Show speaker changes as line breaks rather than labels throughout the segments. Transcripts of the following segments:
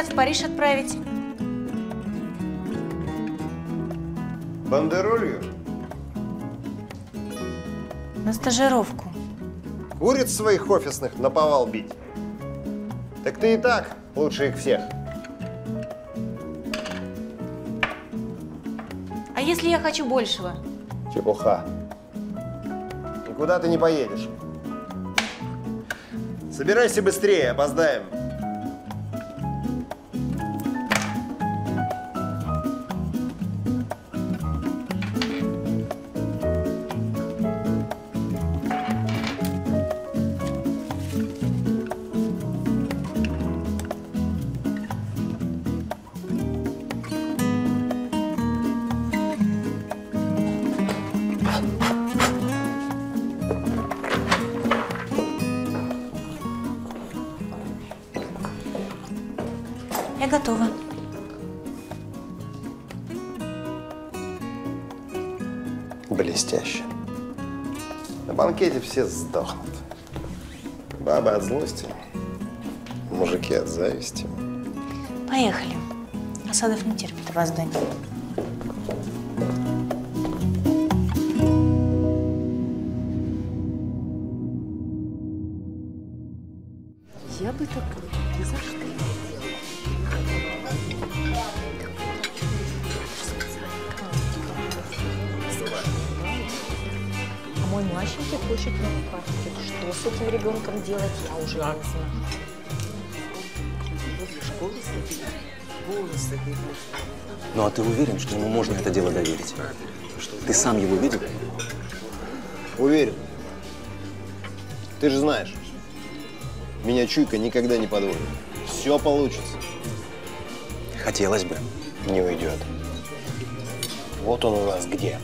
Хотят в Париж отправить.
Бандеролью?
На стажировку.
Куриц своих офисных наповал бить. Так ты и так лучше их всех.
А если я хочу большего?
Чепуха. Никуда ты не поедешь. Собирайся быстрее, опоздаем. Все сдохнут. Бабы от злости, мужики от зависти.
Поехали. Асадов не терпит опоздания.
Уверен, что ему можно это дело доверить? Ты сам его видел?
Уверен. Ты же знаешь, меня чуйка никогда не подводит. Все получится.
Хотелось бы.
Не уйдет. Вот он у нас где.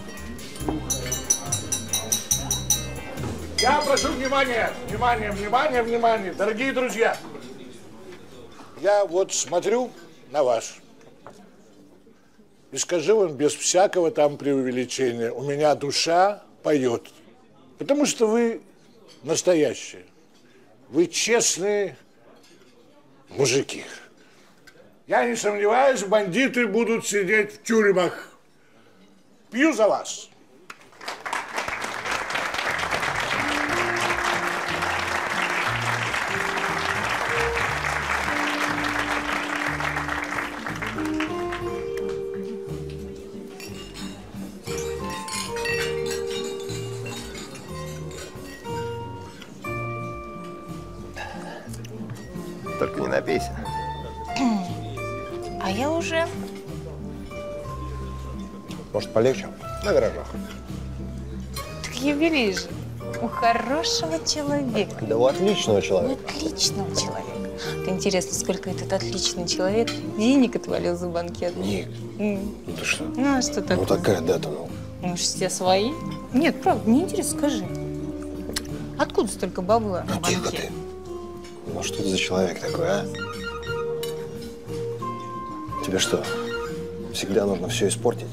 Я прошу внимания, внимания, внимания, внимания, дорогие друзья. Я вот смотрю на вас. И скажу вам без всякого там преувеличения, у меня душа поет. Потому что вы настоящие. Вы честные мужики. Я не сомневаюсь, бандиты будут сидеть в тюрьмах. Пью за вас.
Хорошего человека.
Да у отличного
У
человека.
отличного человека. Ты интересно, сколько этот отличный человек денег отвалил за банкет?
Ник,
М.
ну ты что?
Ну, а что такое?
Ну такая дата, ну.
Ну, все свои? Нет, правда, мне интересно, скажи. Откуда столько бабла на
Ну тихо ты. Ну что ты за человек такой, а? Тебе что, всегда нужно все испортить?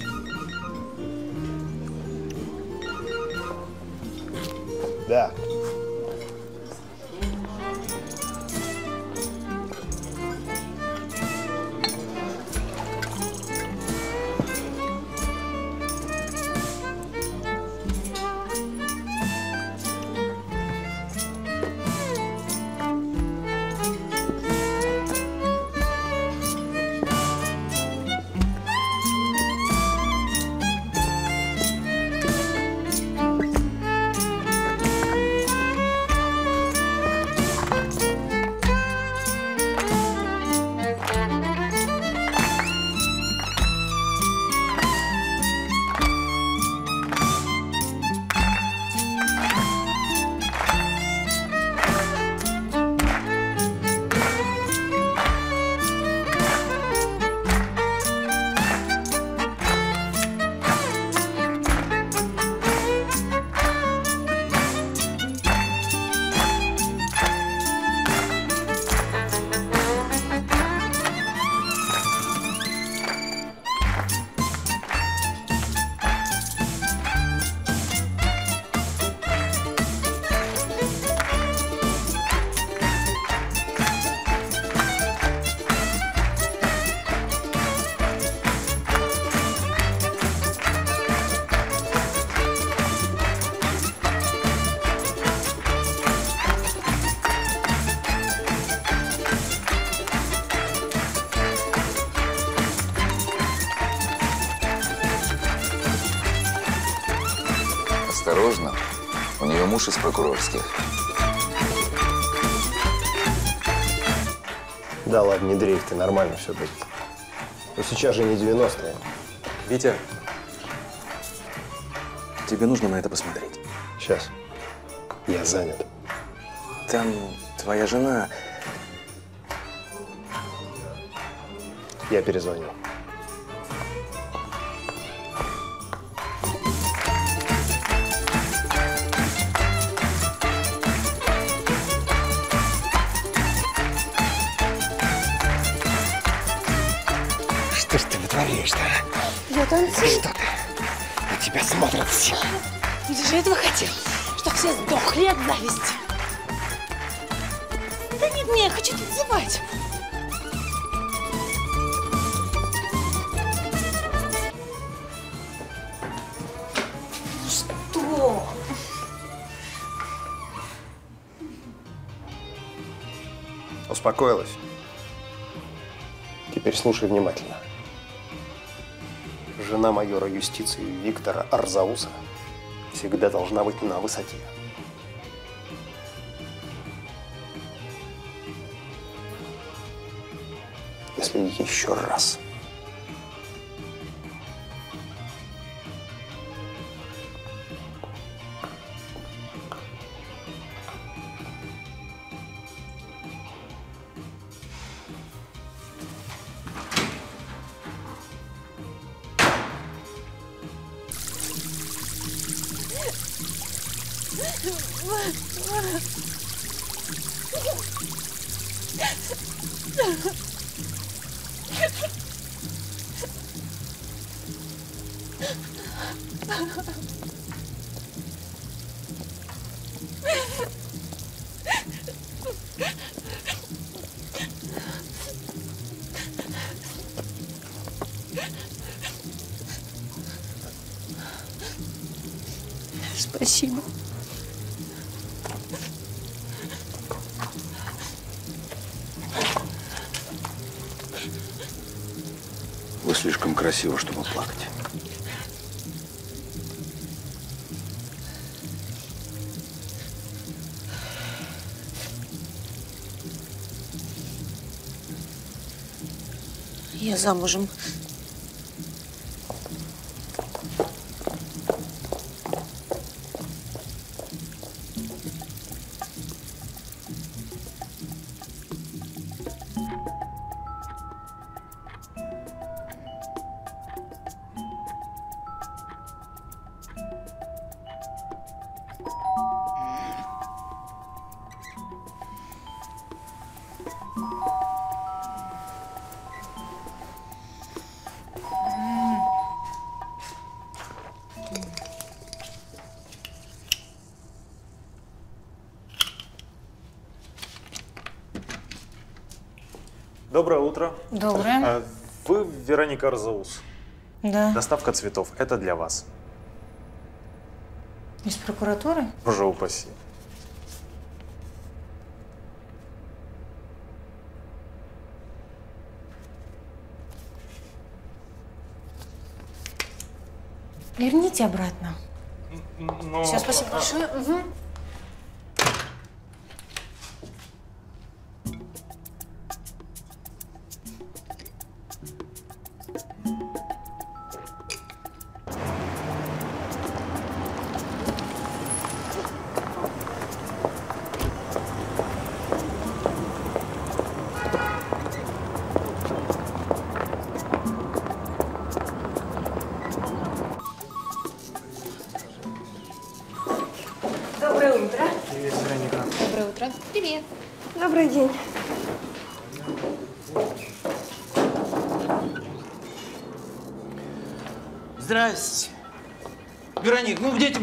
Муж из прокурорских.
Да ладно, не дрейф ты, нормально все будет. Ну сейчас же не 90-е.
Витя, тебе нужно на это посмотреть.
Сейчас. Я занят.
Там твоя жена...
Я перезвоню.
Ты
этого хотел, чтобы все сдохли от зависти. Да нет, не, я хочу танцевать. Что?
Успокоилась? Теперь слушай внимательно. Жена майора юстиции Виктора Арзауса всегда должна быть на высоте. Если еще раз
слишком красивы, чтобы плакать.
Я замужем.
Арзаус.
Да.
Доставка цветов. Это для вас.
Из прокуратуры?
Боже упаси.
Верните обратно.
Но...
Все, спасибо большое. Мгм.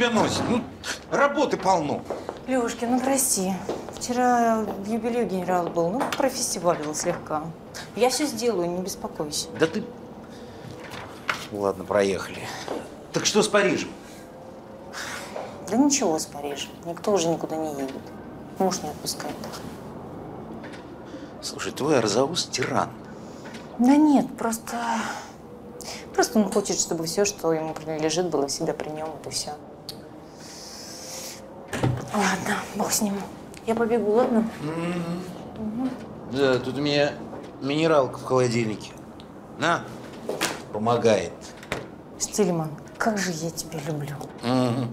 Тебя носит? Ну, работы полно.
Левушки, ну прости. Вчера в юбилей генерал был, ну, профестивалил слегка. Я все сделаю, не беспокойся.
Да ты... Ладно, проехали. Так что с Парижем?
Да ничего с Парижем. Никто уже никуда не едет. Муж не отпускает.
Слушай, твой Арзаус тиран.
Да нет, просто... Просто он хочет, чтобы все, что ему принадлежит, было всегда при нем, вот и все. Ладно, бог с ним. Я побегу, ладно?
Да, тут у меня минералка в холодильнике. На, помогает.
Стильман, как же я тебя люблю.
Мгм.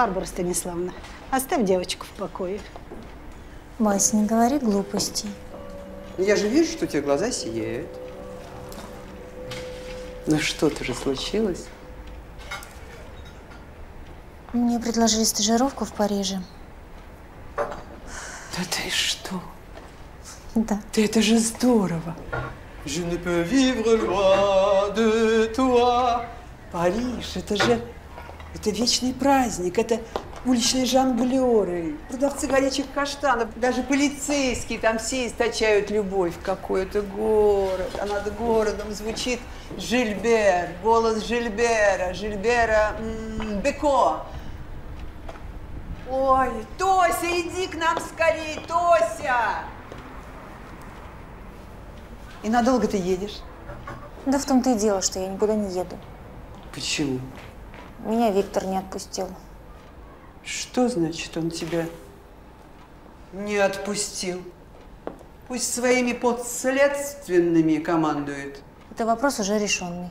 Барбара Станиславовна, оставь девочку в покое.
Вась, не говори глупостей.
Я же вижу, что у тебя глаза сияют. Ну что-то же случилось.
Мне предложили стажировку в Париже.
Да ты что?
Да.
Да это же здорово. Je ne peux vivre loin de toi. Париж, это же это вечный праздник, это уличные жонглеры, продавцы горячих каштанов, даже полицейские там все источают любовь. Какой это город, а над городом звучит Жильбер, голос Жильбера, Жильбера м, Беко. Ой, Тося, иди к нам скорее, Тося! И надолго ты едешь?
Да в том-то и дело, что я никуда не еду.
Почему?
Меня Виктор не отпустил.
Что значит он тебя не отпустил? Пусть своими подследственными командует.
Это вопрос уже решенный.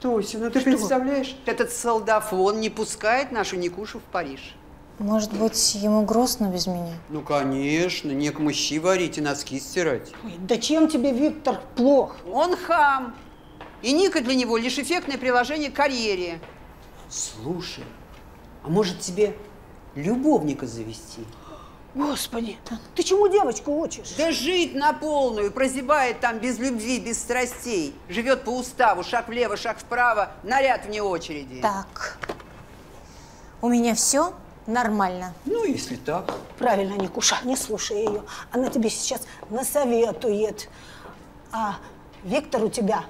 Тося, ну ты представляешь, этот солдафон не пускает нашу Никушу в Париж.
Может быть, ему грустно без меня?
Ну, конечно, некому щи варить и носки стирать.
Ой, да чем тебе Виктор плох?
Он хам. И Ника для него лишь эффектное приложение к карьере. Слушай, а может тебе любовника завести?
Господи, ты чему девочку учишь?
Да жить на полную, прозябает там без любви, без страстей. Живет по уставу, шаг влево, шаг вправо, наряд вне очереди.
Так. У меня все нормально.
Ну, если так.
Правильно, Никуша, не слушай ее. Она тебе сейчас насоветует. А Виктор у тебя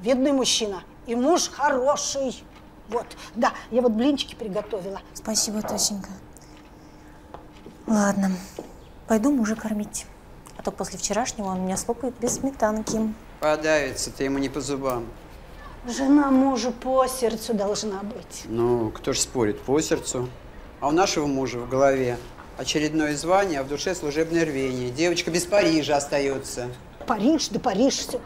видный мужчина и муж хороший. Вот, да, я вот блинчики приготовила.
Спасибо, Тосенька. Ладно, пойду мужа кормить. А то после вчерашнего он меня слопает без сметанки.
Подавится ты ему не по зубам.
Жена мужу по сердцу должна быть.
Ну, кто ж спорит, по сердцу. А у нашего мужа в голове очередное звание, а в душе служебное рвение. Девочка без Парижа остается.
Париж, да Париж, все.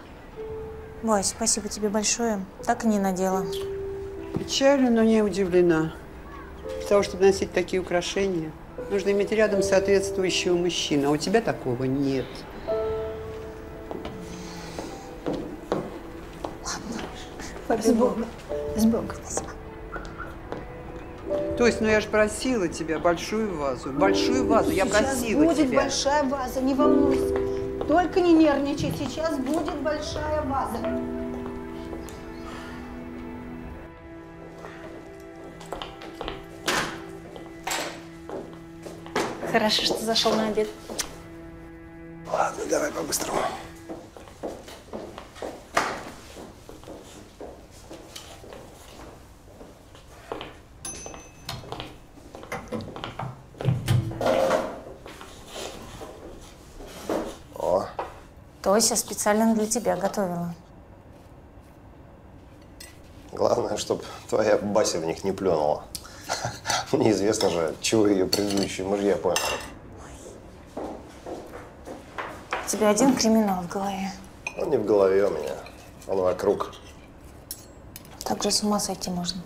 Вась, спасибо тебе большое. Так и не надела.
Печально, но не удивлена. Для того, чтобы носить такие украшения, нужно иметь рядом соответствующего мужчину. А у тебя такого нет.
С Богом. С Богом.
То есть, ну я же просила тебя большую вазу. Большую вазу, я
сейчас
просила
будет
тебя.
большая ваза, не волнуйся. Только не нервничай, сейчас будет большая ваза.
Хорошо, что зашел на обед.
Ладно, давай по-быстрому. О,
Тося специально для тебя готовила.
главное, чтобы твоя Бася в них не плюнула. Неизвестно же, чего ее предыдущие мужья поняли.
У тебя один криминал в голове.
Он не в голове у меня, он вокруг.
Так же с ума сойти можно.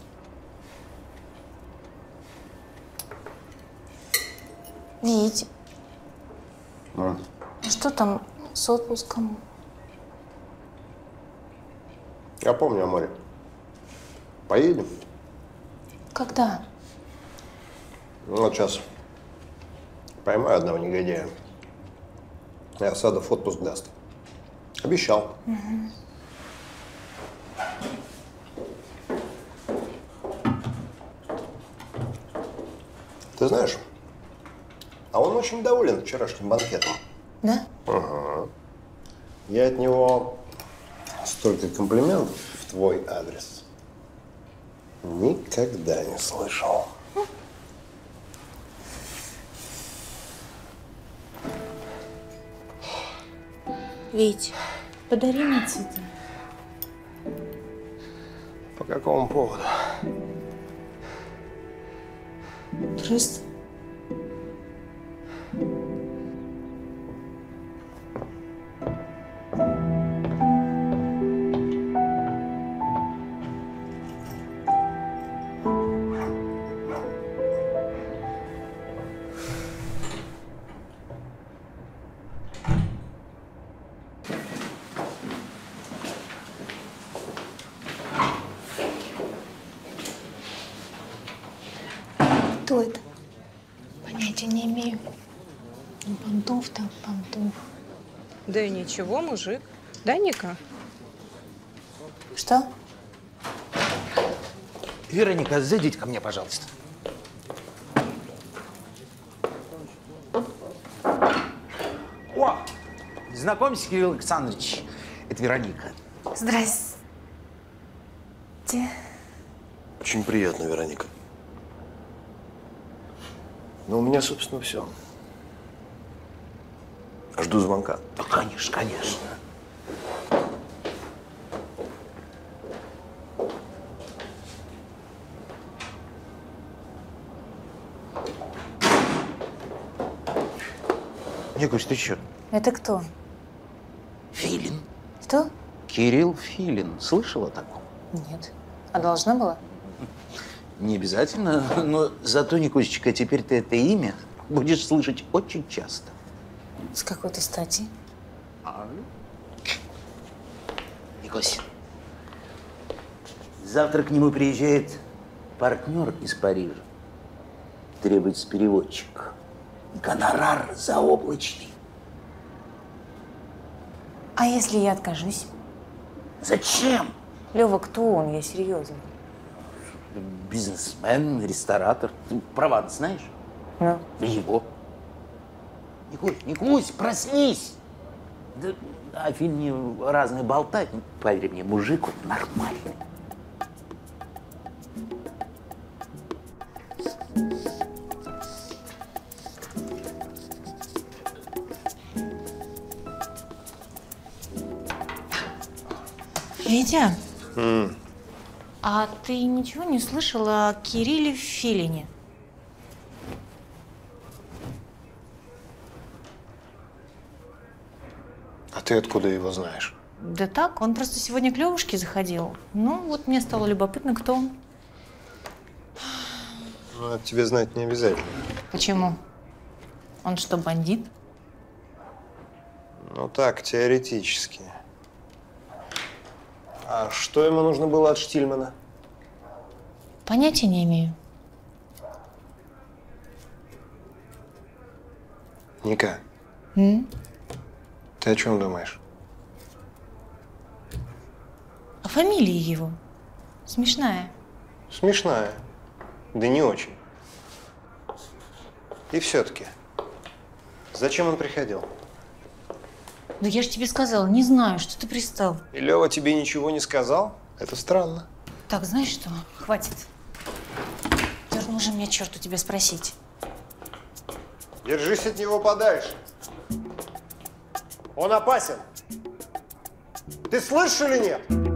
Вить,
А,
что там С отпуском.
Я помню о море. Поедем?
Когда?
Ну, вот сейчас поймаю одного негодяя. И Асадов отпуск даст. Обещал. Ты знаешь, а он очень доволен вчерашним банкетом.
Да?
Ага. Я от него столько комплиментов в твой адрес никогда не слышал.
Вить, подари мне цветы.
По какому поводу?
Просто.
Ничего, мужик. Да, Ника?
Что?
Вероника, зайдите ко мне, пожалуйста. О! Знакомься, Кирилл Александрович. Это Вероника.
Здрасте.
Очень приятно, Вероника. Ну, у меня, собственно, все. Жду звонка.
Да, конечно, конечно. Николь, ты что?
Это кто?
Филин.
Кто?
Кирилл Филин. Слышала о таком?
Нет. А должна была?
Не обязательно, но зато, Никусечка, теперь ты это имя будешь слышать очень часто.
С какой-то стати?
Никось, завтра к нему приезжает партнер из Парижа. Требуется переводчик. Гонорар заоблачный.
А если я откажусь?
Зачем?
Лева, кто он? Я серьезно.
Бизнесмен, ресторатор. Ты Прованс знаешь?
Ну?
Его. Никусь, Никусь, проснись! Да, о фильме разные болтать. Поверь мне, мужик он нормальный.
Витя, а ты ничего не слышал о Кирилле Филине?
Ты откуда его знаешь?
Да так, он просто сегодня к Левушке заходил. Ну, вот мне стало любопытно, кто он.
Ну, это тебе знать не обязательно.
Почему? Он что, бандит?
Ну так, теоретически. А что ему нужно было от Штильмана?
Понятия не имею.
Ника,
М?
Ты о чем думаешь?
А фамилия его? Смешная.
Смешная. Да не очень. И все-таки, зачем он приходил?
Да я же тебе сказала, не знаю, что ты пристал.
И Лева тебе ничего не сказал? Это странно.
Так, знаешь что? Хватит. Верну же мне черту тебя спросить.
Держись от него подальше. Он опасен. Ты слышишь или нет?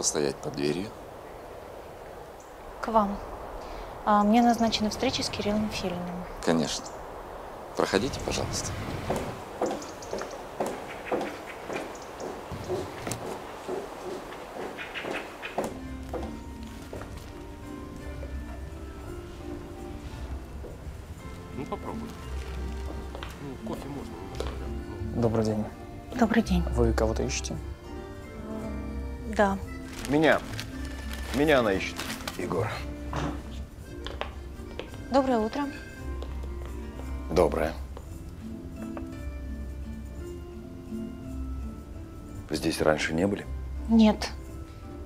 Постоять под дверью?
К вам. А, мне назначена встреча с Кириллом Филиным.
Конечно. Проходите, пожалуйста.
Ну, попробуй. Ну, кофе можно.
Добрый день.
Добрый день.
Вы кого-то ищете?
Да.
Меня. Меня она ищет, Егор.
Доброе утро.
Доброе. Здесь раньше не были?
Нет.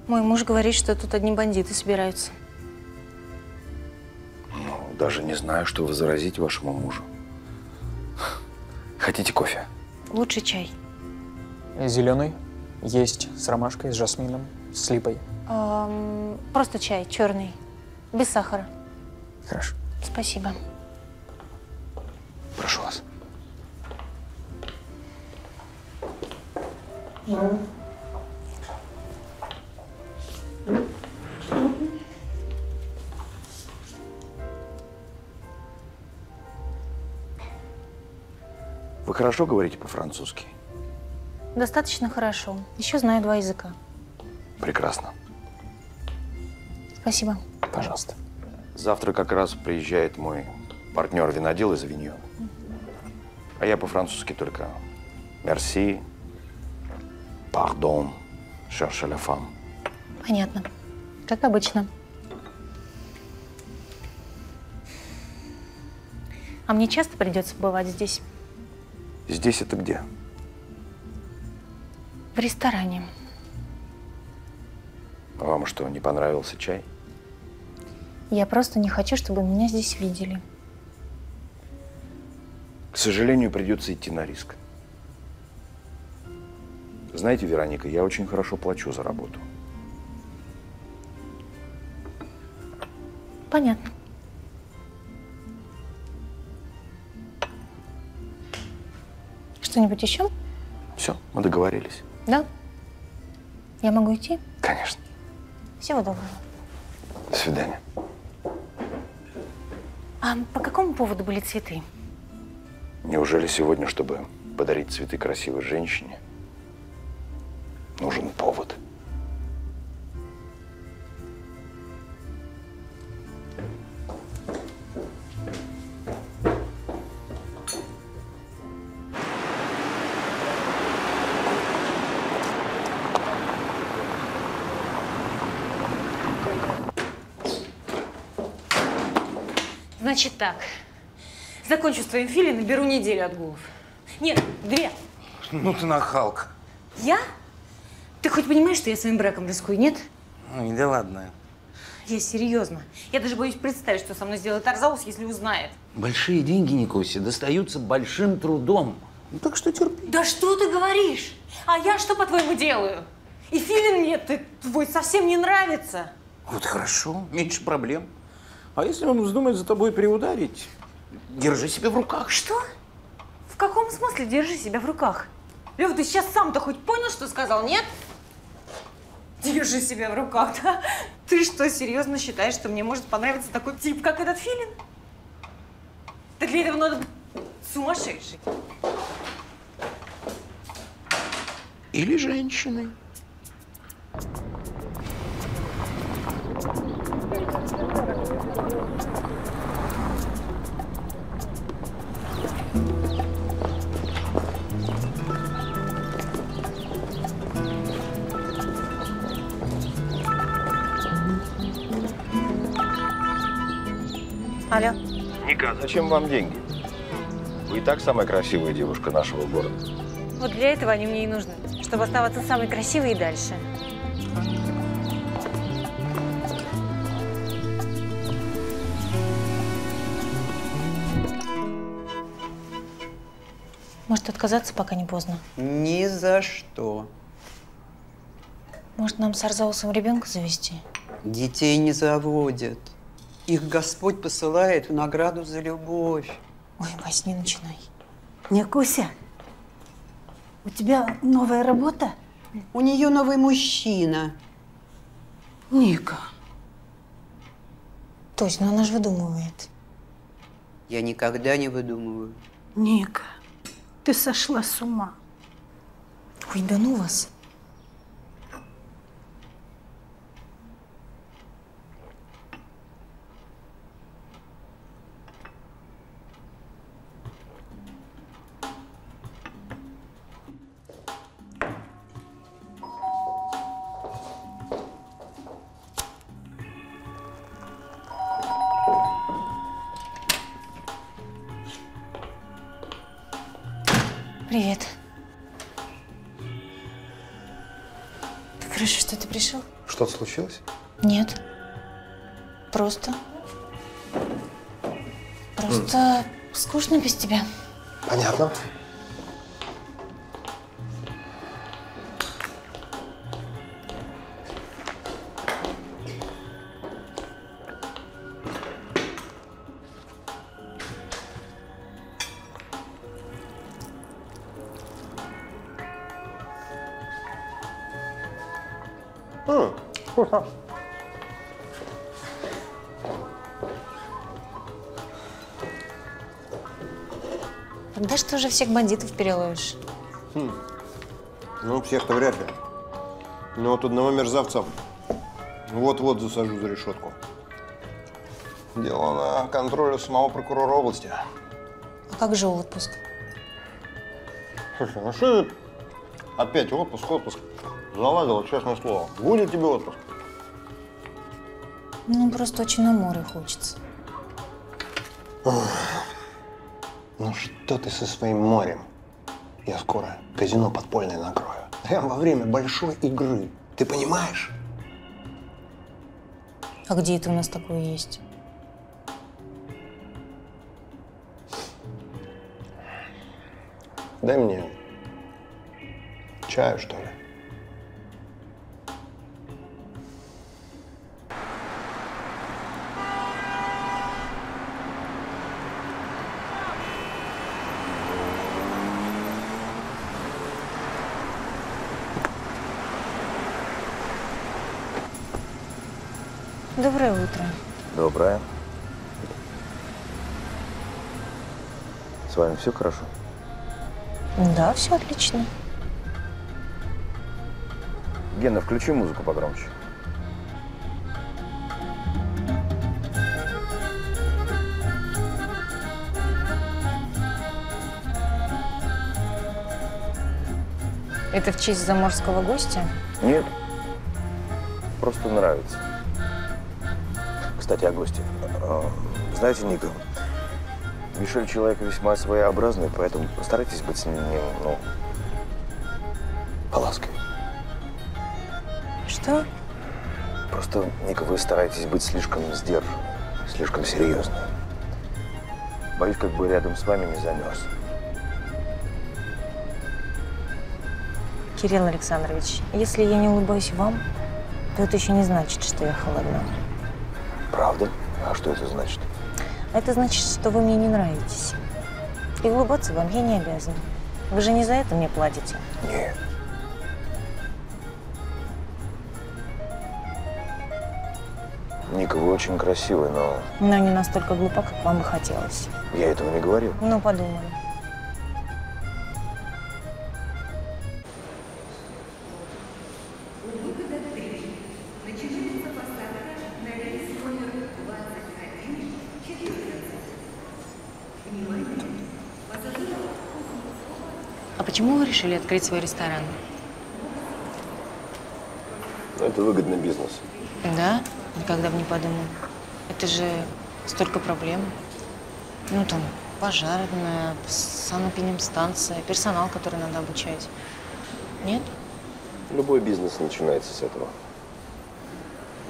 Мой муж говорит, что тут одни бандиты собираются.
Ну, даже не знаю, что возразить вашему мужу. Хотите кофе?
Лучше чай.
Зеленый. Есть с ромашкой, с жасмином, с липой.
Ам, просто чай, черный. Без сахара.
Хорошо.
Спасибо.
Прошу вас. Вы хорошо говорите по-французски?
Достаточно хорошо. Еще знаю два языка.
Прекрасно.
Спасибо.
Пожалуйста.
Завтра как раз приезжает мой партнер-винодел из Авиньона. А я по-французски только «Мерси», «Пардон», «Cherche la femme».
Понятно. Как обычно. А мне часто придется бывать здесь,
Здесь это где?
в ресторане.
Вам что, не понравился чай?
Я просто не хочу, чтобы меня здесь видели.
К сожалению, придется идти на риск. Знаете, Вероника, я очень хорошо плачу за работу.
Понятно. Что-нибудь еще?
Все, мы договорились.
Да? Я могу идти?
Конечно.
Всего доброго.
До свидания.
А по какому поводу были цветы?
Неужели сегодня, чтобы подарить цветы красивой женщине,
Значит так. Закончу с твоим филин и беру неделю отгулов. Нет, две.
Ну ты нахалка.
Я? Ты хоть понимаешь, что я своим браком рискую, нет?
Ой, да ладно.
Я серьезно. Я даже боюсь представить, что со мной сделает Арзаус, если узнает.
Большие деньги, Никося, достаются большим трудом. Ну так что терпи.
Да что ты говоришь? А я что, по-твоему, делаю? И филин мне ты твой совсем не нравится.
Вот хорошо, меньше проблем. А если он вздумает за тобой приударить, держи себя в руках.
Что? В каком смысле держи себя в руках? Лев, ты сейчас сам-то хоть понял, что сказал, нет? Держи себя в руках, да? Ты что, серьезно считаешь, что мне может понравиться такой тип, как этот филин? Так для этого надо сумасшедший.
Или женщиной.
Зачем вам деньги? Вы и так самая красивая девушка нашего города.
Вот для этого они мне и нужны, чтобы оставаться самой красивой и дальше. Может, отказаться, пока не поздно?
Ни за что.
Может, нам с Арзаусом ребенка завести?
Детей не заводят. Их Господь посылает в награду за любовь.
Ой, Вась, не начинай.
Никуся, у тебя новая работа?
У нее новый мужчина.
Ника.
Точно, она же выдумывает.
Я никогда не выдумываю.
Ника, ты сошла с ума.
Ой, да ну вас. Уже всех бандитов переловишь?
Хм. Ну, всех-то вряд ли. Но вот одного мерзавца вот-вот засажу за решетку. Дело на контроле самого прокурора области.
А как же отпуск?
Слушай, ну что опять отпуск, отпуск? Заладила, честное слово. Будет тебе отпуск.
Ну, просто очень на море хочется.
Ох. Ну что ты со своим морем? Я скоро казино подпольное накрою. Прямо во время большой игры. Ты понимаешь?
А где это у нас такое есть?
Дай мне чаю, что ли.
Все хорошо?
Да, все отлично.
Гена, включи музыку погромче.
Это в честь заморского гостя?
Нет. Просто нравится. Кстати, о гости. А, Знаете, Ника, Мишель человек весьма своеобразный, поэтому постарайтесь быть с ним, ну, полаской.
Что?
Просто, Ника, вы стараетесь быть слишком сдержанной, слишком серьезной. Боюсь, как бы рядом с вами не замерз.
Кирилл Александрович, если я не улыбаюсь вам, то это еще не значит, что я холодна.
Правда? А что это значит?
Это значит, что вы мне не нравитесь. И улыбаться вам я не обязана. Вы же не за это мне платите.
Нет. Ника, вы очень красивый, но
Но не настолько глупа, как вам бы хотелось.
я этого не говорил.
Ну, подумали. Решили открыть свой ресторан?
Это выгодный бизнес.
Да? Никогда бы не подумал. Это же столько проблем. Ну, там, пожарная, санэпидемстанция, персонал, который надо обучать. Нет?
Любой бизнес начинается с этого.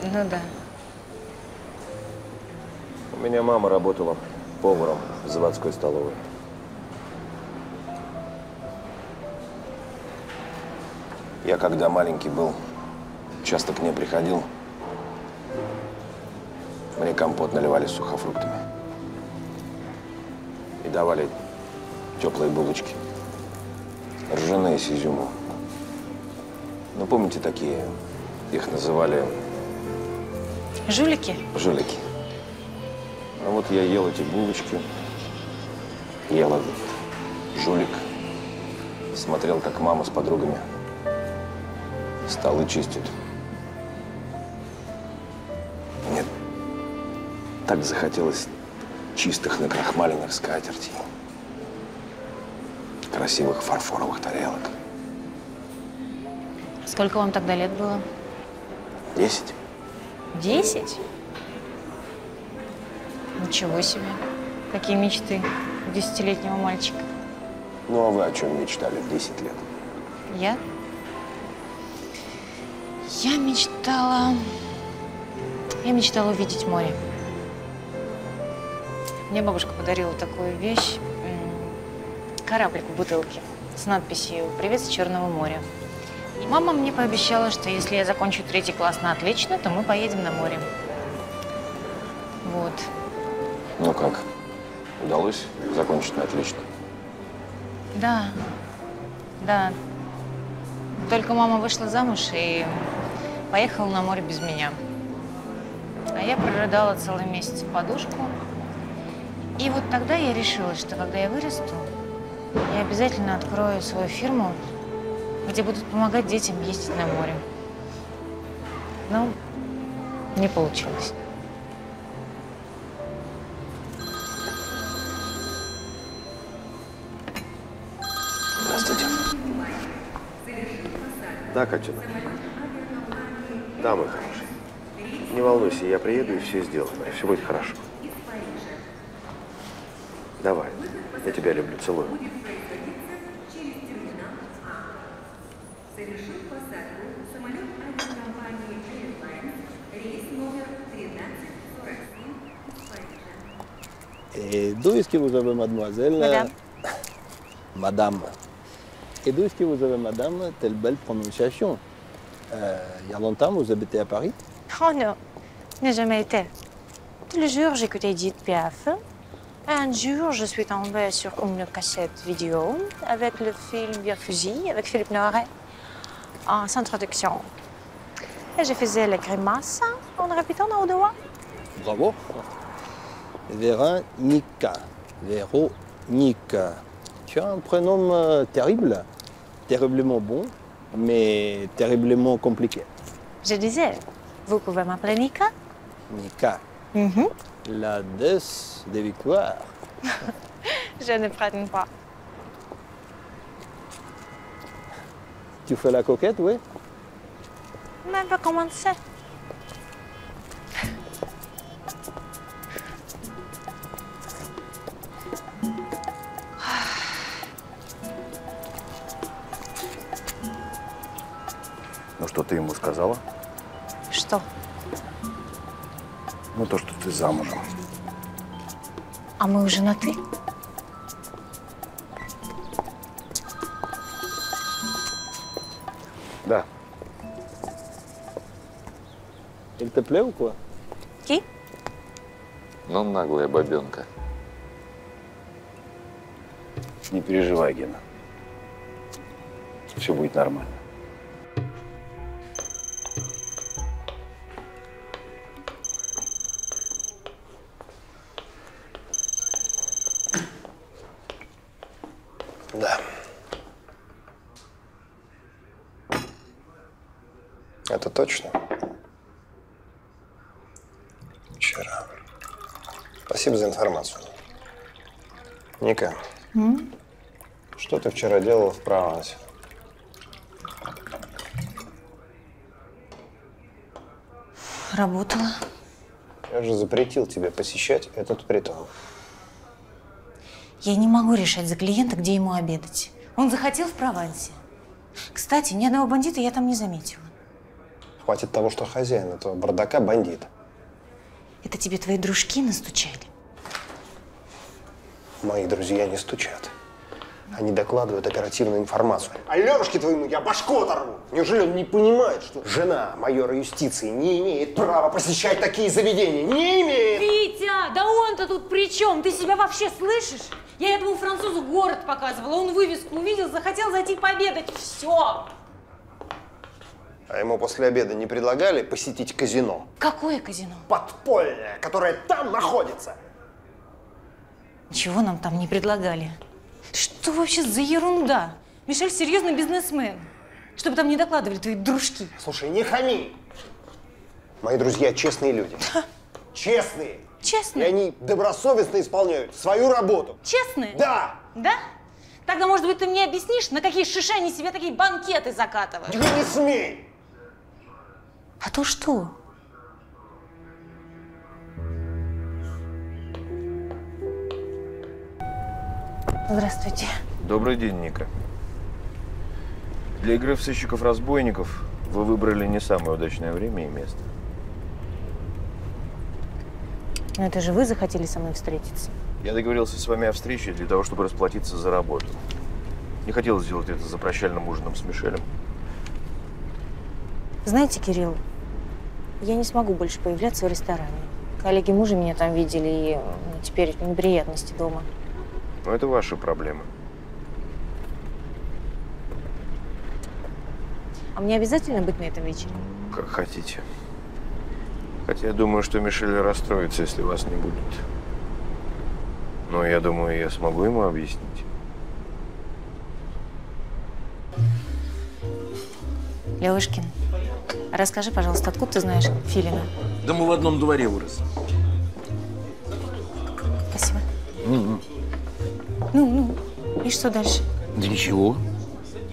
Ну да.
У меня мама работала поваром в заводской столовой. Я когда маленький был, часто к ней приходил. Мне компот наливали с сухофруктами. И давали теплые булочки. Ржаные с изюмом. Ну, помните такие, их называли
Жулики?
жулики. А вот я ел эти булочки, ел этот жулик, смотрел, как мама с подругами столы чистит. Мне так захотелось чистых накрахмаленных скатертей, красивых фарфоровых тарелок.
Сколько вам тогда лет было?
Десять.
Десять? Ничего себе. Какие мечты у десятилетнего мальчика.
Ну, а вы о чем мечтали в 10 лет?
Я? Я мечтала... Я мечтала увидеть море. Мне бабушка подарила такую вещь. Кораблик в бутылке с надписью «Привет с Черного моря». И мама мне пообещала, что если я закончу третий класс на отлично, то мы поедем на море. Вот.
Ну как? Удалось закончить на отлично?
Да, да. Только мама вышла замуж и поехала на море без меня. А я прорыдала целый месяц в подушку. И вот тогда я решила, что когда я вырасту, я обязательно открою свою фирму, где будут помогать детям ездить на море. Ну, не получилось.
Здравствуйте.
Да, Катюна? Да, мой хороший. Не волнуйся, я приеду и все сделаю. И все будет хорошо. Давай. Я тебя люблю. Целую.
Совершил посадку самолет авиакомпании Airlines, рейс номер 1347 из Парижа.
Et d'où est-ce que vous avez, mademoiselle
Madame.
Madame. Et d'où est-ce que vous avez, madame, telle belle prononciation Euh, Il y a longtemps, vous habitez à Paris
Oh non, je n'ai jamais été. Tous les jours, j'écoutais Edith Piaf. Un jour, je suis tombée sur une cassette vidéo avec le film Bien Fusil avec Philippe Noiret en sans traduction. Et je faisais les grimaces en répétant nos doigts.
Bravo. Véronica. Véronica. Tu as un prénom euh, terrible, terriblement bon, mais terriblement compliqué.
Je disais, vous pouvez m'appeler Nika
Nika.
Mhm.
La déesse des victoires.
Je ne prétends pas.
Tu fais la coquette, oui?
Même pas commencé.
Что ты ему сказала?
Что?
Ну, то, что ты замужем.
А мы уже на «ты»?
Да.
Plaît ou quoi
Qui
Ну, наглая бабенка.
Не переживай, Гена. Все будет нормально.
Точно? Вчера. Спасибо за информацию. Ника, что ты вчера делала в Провансе?
Работала.
Я же запретил тебе посещать этот притон.
Я не могу решать за клиента, где ему обедать. Он захотел в Провансе. Кстати, ни одного бандита я там не заметила.
Хватит того, что хозяин этого бардака бандит.
Это тебе твои дружки настучали?
Мои друзья не стучат. Они докладывают оперативную информацию. Аленушке твоему я башку оторву! Неужели он не понимает, что жена майора юстиции не имеет права посещать такие заведения? Не имеет!
Витя, да он-то тут при чем? Ты себя вообще слышишь? Я этому французу город показывала, он вывеску увидел, захотел зайти пообедать. Все.
А ему после обеда не предлагали посетить казино?
Какое казино?
Подпольное, которое там находится.
Ничего нам там не предлагали. Что вообще за ерунда? Мишель серьезный бизнесмен. Чтобы там не докладывали твои дружки.
Слушай, не хами. Мои друзья честные люди. Честные.
Честные?
И они добросовестно исполняют свою работу.
Честные?
Да.
Да? Тогда, может быть, ты мне объяснишь, на какие шиши они себе такие банкеты закатывают?
Ты не смей!
А то что? Здравствуйте.
Добрый день, Ника. Для игры в сыщиков-разбойников вы выбрали не самое удачное время и место.
Но это же вы захотели со мной встретиться.
Я договорился с вами о встрече для того, чтобы расплатиться за работу. Не хотел сделать это за прощальным ужином с Мишелем.
Знаете, Кирилл, я не смогу больше появляться в ресторане. Коллеги мужа меня там видели, и ну, теперь неприятности дома.
Но это ваши проблемы.
А мне обязательно быть на этом вечере?
Как хотите. Хотя я думаю, что Мишель расстроится, если вас не будет. Но я думаю, я смогу ему объяснить.
Левушкин, расскажи, пожалуйста, откуда ты знаешь Филина?
Да мы в одном дворе выросли.
Спасибо.
М-м.
Ну, ну, и что дальше?
Да ничего.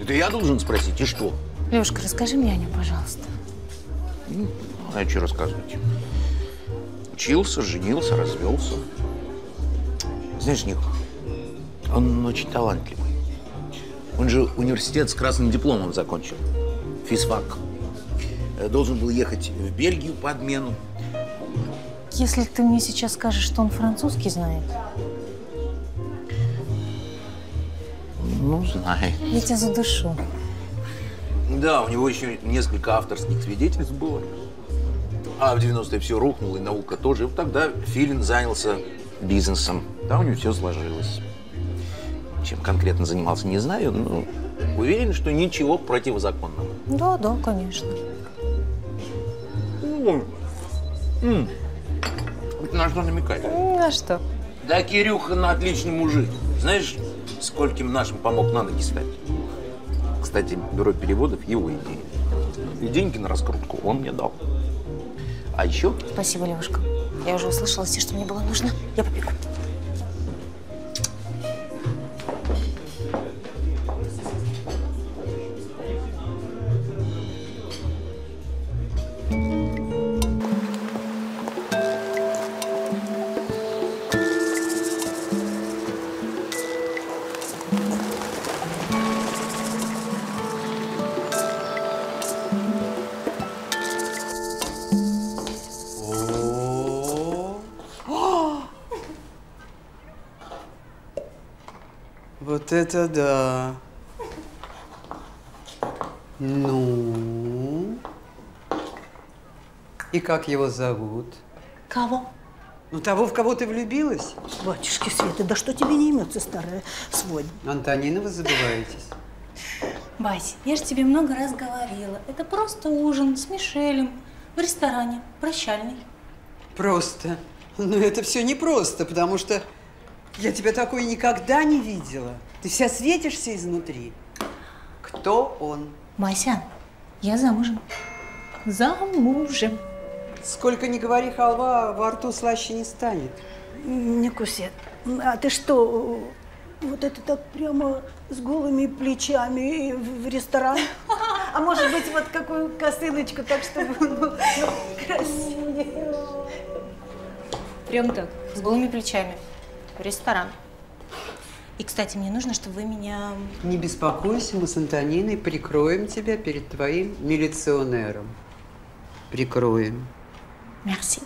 Это я должен спросить, и что?
Левушка, расскажи мне о нем, пожалуйста.
Ну, а что рассказывать? Учился, женился, развелся. Знаешь, Ник, он очень талантливый. Он же университет с красным дипломом закончил. Физфак. Э, Должен был ехать в Бельгию по обмену.
Если ты мне сейчас скажешь, что он французский знает,
Ну, знай.
я тебя задушу.
Да, у него еще несколько авторских свидетельств было. А в 90-е все рухнуло, и наука тоже. И вот тогда Филин занялся бизнесом. Да, у него все сложилось. Чем конкретно занимался, не знаю, но уверен, что ничего противозаконного.
Да, да, конечно.
М. Это на что намекает?
На что?
Да, Кирюха на отличный мужик. Знаешь, скольким нашим помог на ноги стать? Кстати, бюро переводов его идея. И деньги на раскрутку он мне дал. А еще
Спасибо, Левушка. Я уже услышала все, что мне было нужно. Я побегу.
Вот это да. Ну? И как его зовут?
Кого?
Ну, того, в кого ты влюбилась?
Батюшки Света, да что тебе не имется, старая сводня?
Антонина, вы забываетесь.
Бась, я же тебе много раз говорила. Это просто ужин с Мишелем в ресторане, прощальный.
Просто. Но это все непросто, потому что я тебя такой никогда не видела. Ты вся светишься изнутри. Кто он?
Мася, я замужем. Замужем.
Сколько ни говори, халва во рту слаще не станет.
Никусет, а ты что, вот это так прямо с голыми плечами в ресторан? А может быть, вот какую косыночку, так чтобы ну, красивее?
Прям так, с голыми плечами. Ресторан. И, кстати, мне нужно, чтобы вы меня...
Не беспокойся, мы с Антониной прикроем тебя перед твоим милиционером. Прикроем.
Мерси.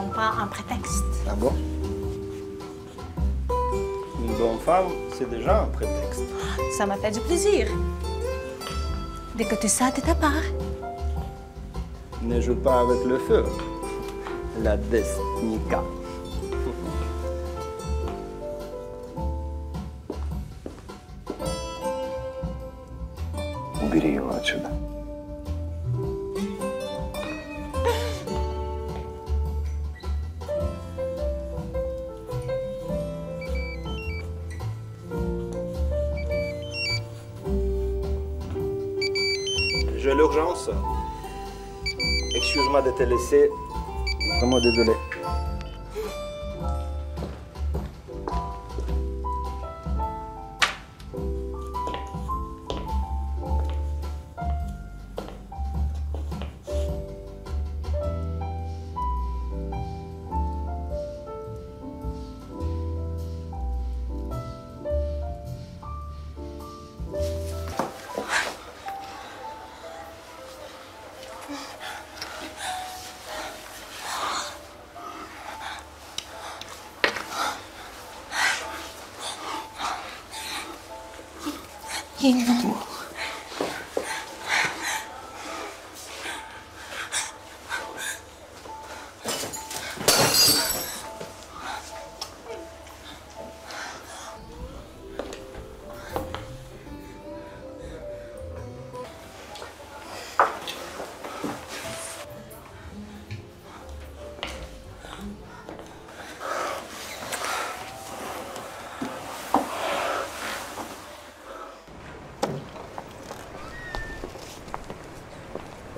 Donne pas un prétexte.
Ah bon? Une bonne femme, c'est déjà un prétexte.
Ça m'a fait du plaisir. D'écouter ça de ta part.
Ne joue pas avec le feu? La Desnica. J'ai l'urgence. Excuse-moi de te laisser. Vraiment désolé.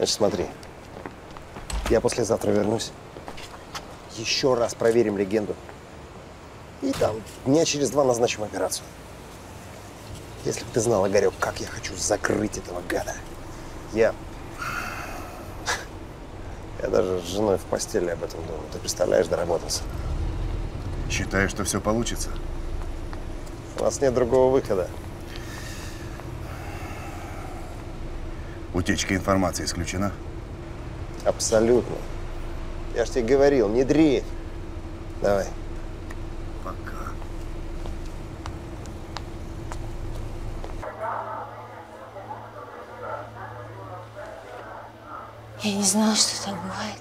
Значит, смотри. Я послезавтра вернусь. Еще раз проверим легенду. И там дня через два назначим операцию. Если бы ты знал, Огарек, как я хочу закрыть этого гада. Я... Я даже с женой в постели об этом думаю. Ты представляешь, доработался.
Считаешь, что все получится?
У нас нет другого выхода.
Утечка информации исключена?
Абсолютно. Я ж тебе говорил, не дрейфь. Давай.
Пока.
Я не знала, что так бывает.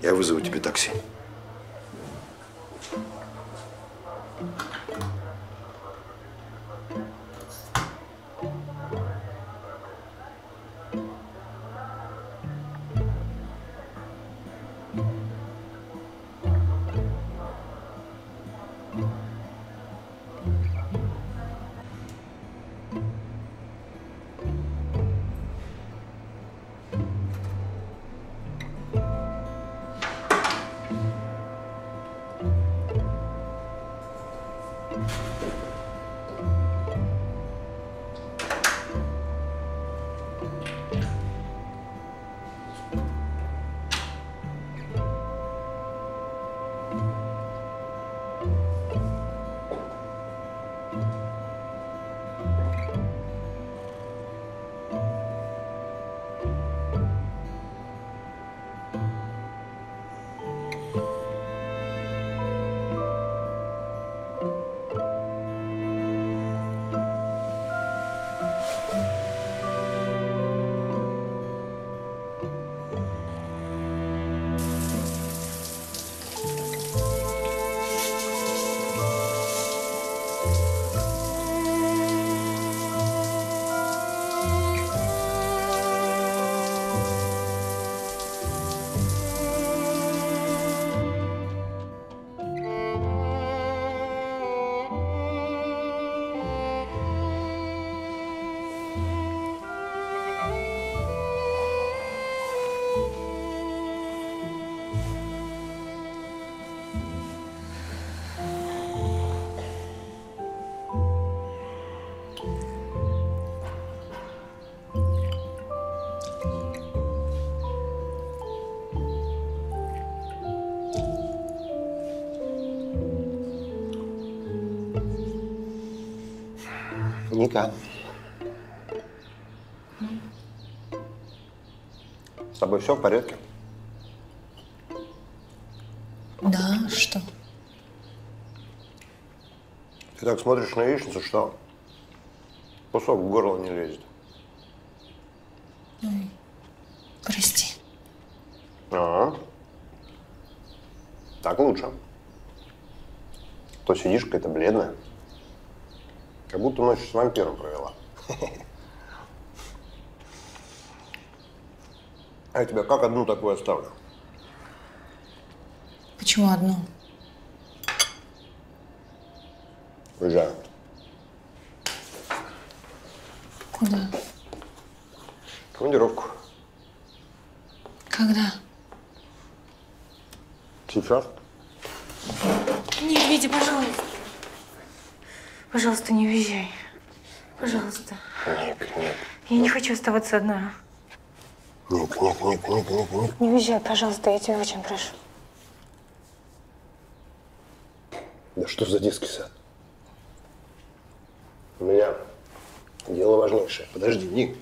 Я вызову тебе такси.
Ника. С тобой все в порядке?
Да, что?
Ты так смотришь на яичницу, что кусок в горло не лезет.
Ой, прости.
Ага. Так лучше. То сидишь какая-то бледная. Будто ночь с вампиром провела. А я тебя как одну такую оставлю?
Почему одну?
Уезжаю.
Куда?
В командировку.
Когда?
Сейчас.
Нет, Витя, пожалуйста. Пожалуйста, не уезжай. Пожалуйста.
Ник, Ник.
Я не хочу оставаться одна.
Ник, Ник, Ник, Ник, Ник, Ник.
Не уезжай, пожалуйста, я тебя очень прошу.
Да что за детский сад? У меня дело важнейшее. Подожди, Ник.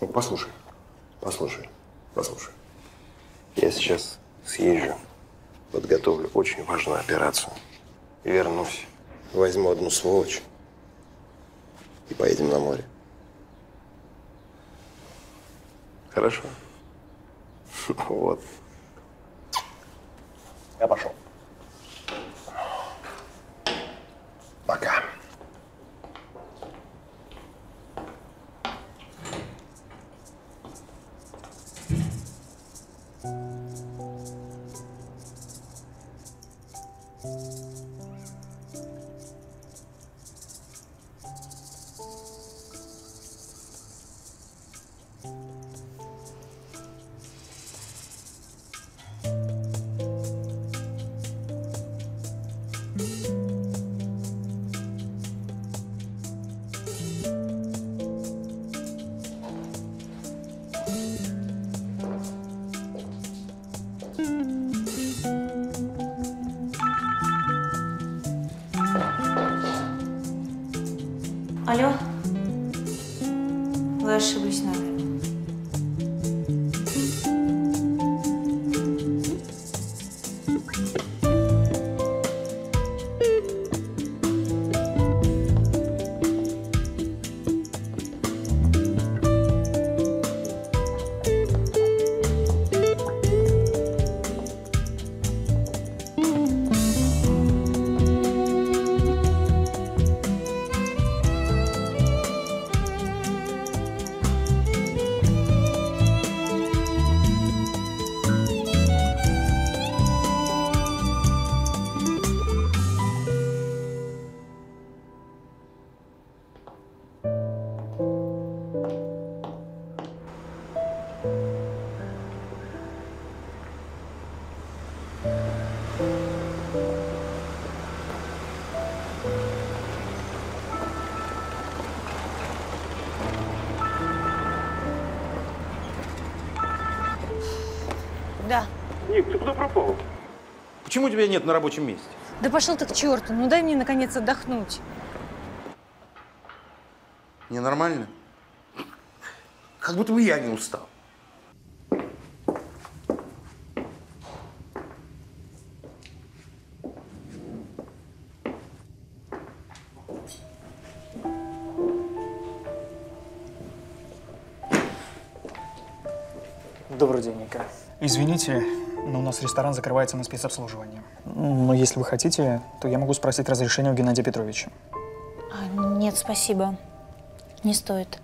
Ну, послушай, послушай, послушай. Я сейчас съезжу, подготовлю очень важную операцию. И вернусь. Возьму одну сволочь и поедем на море. Хорошо? Вот. Я пошел. Пока.
Почему тебя нет на рабочем месте?
Да пошел ты к черту. Ну дай мне наконец отдохнуть.
Ненормально? Как будто бы я не устал.
Добрый день, Ника. Извините, но у нас ресторан закрывается на спецобслуживание. Но если вы хотите, то я могу спросить разрешение у Геннадия Петровича.
А, нет, спасибо. Не стоит.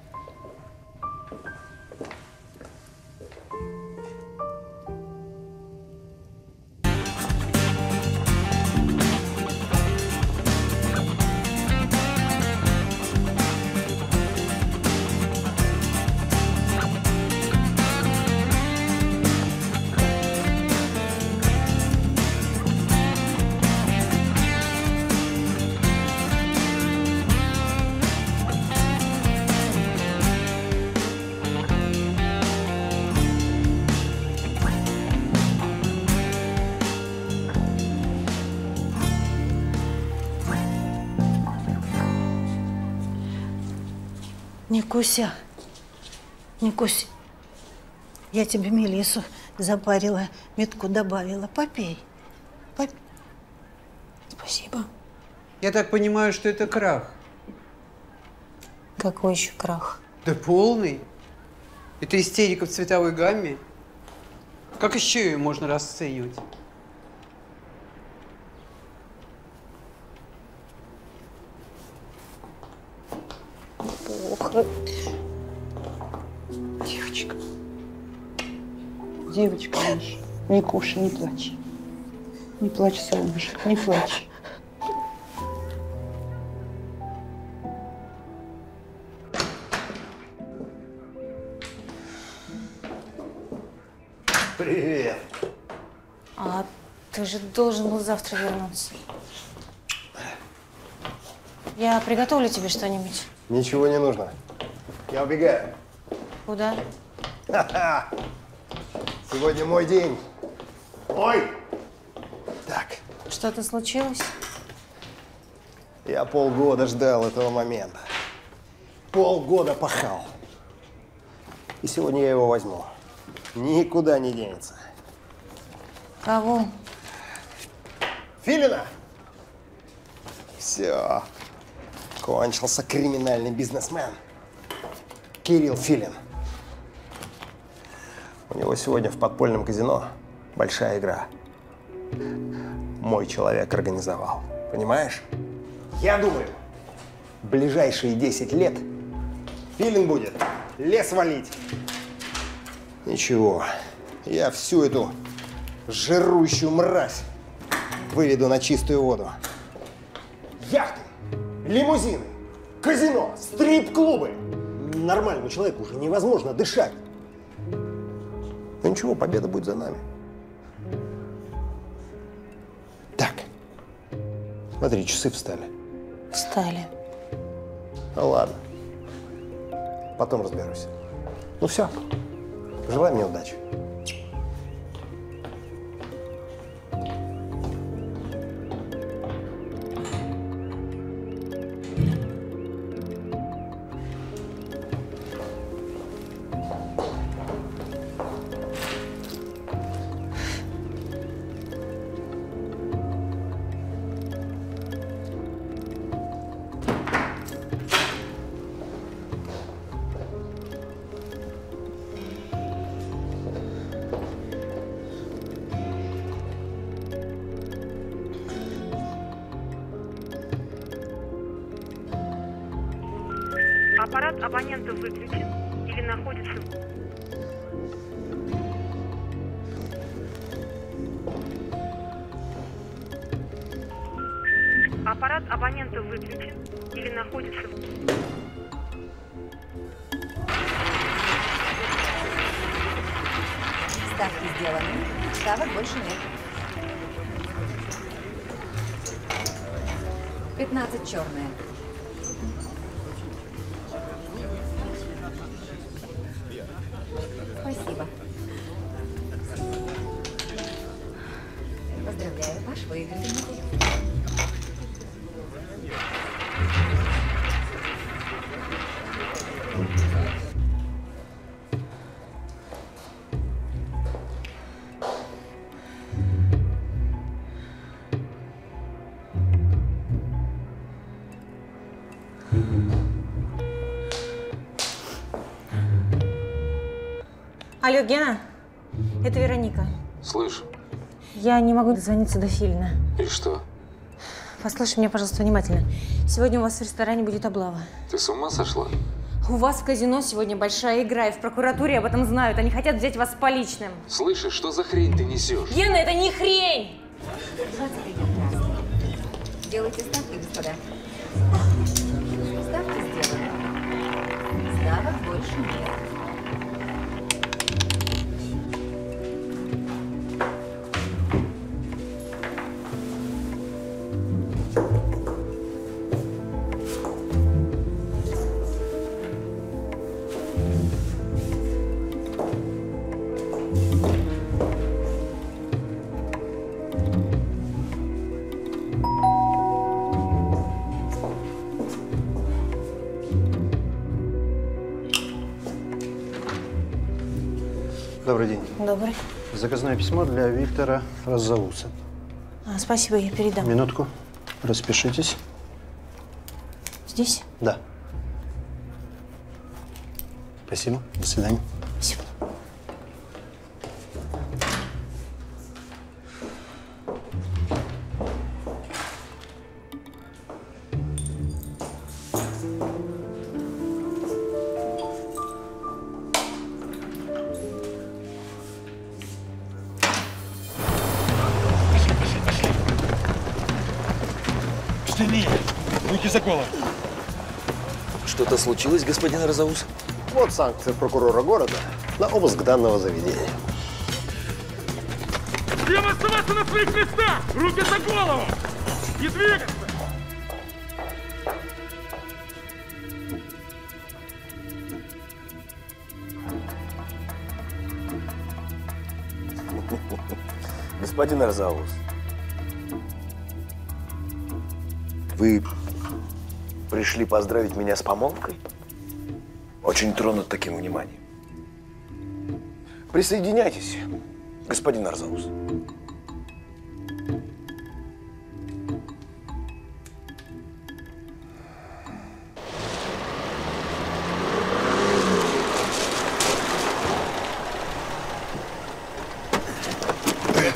Я тебе Мелису запарила, метку добавила. Попей. Поп- Спасибо.
Я так понимаю, что это крах.
Какой еще крах?
Да полный. Это истерика в цветовой гамме. Как еще ее можно расценивать? Девочка наша. Не кушай, не плачь. Не плачь, солнышко, не плачь.
Привет.
А ты же должен был завтра вернуться. Я приготовлю тебе что-нибудь.
Ничего не нужно. Я убегаю.
Куда?
Сегодня мой день. Ой! Так,
Что-то случилось?
я полгода ждал этого момента. Полгода пахал. И сегодня я его возьму. Никуда не денется.
Кого?
Филина! Все. Кончился криминальный бизнесмен. Кирилл Филин. У него сегодня в подпольном казино большая игра. Мой человек организовал. Понимаешь? Я думаю, в ближайшие 10 лет Филин будет лес валить. Ничего, я всю эту жирующую мразь выведу на чистую воду. Яхты, лимузины, казино, стрип-клубы. Нормальному человеку уже невозможно дышать. Ну ничего, победа будет за нами. Так, смотри, часы встали.
Встали.
Ну ладно, потом разберусь. Ну все, желай мне удачи.
Алло, Гена, это Вероника.
Слышь,
Я не могу дозвониться до Филина.
и что?
Послушай меня, пожалуйста, внимательно. Сегодня у вас в ресторане будет облава.
Ты с ума сошла?
У вас в казино сегодня большая игра, и в прокуратуре об этом знают. Они хотят взять вас с поличным.
Слышишь, что за хрень ты несешь?
Гена, это не хрень!
Делайте ставки, господа.
Добрый. Заказное письмо для Виктора Раззауса.
А, спасибо, я передам.
Минутку. Распишитесь.
Здесь?
Да. Спасибо. До свидания.
Случилось, господин Розаус?
Вот санкция прокурора города на обыск данного заведения.
Всем оставаться на своих местах! Руки за голову! Не двигаться!
Господин Арзаус, вы пришли поздравить меня с помолвкой? Очень тронут таким вниманием. Присоединяйтесь, господин Арзаус.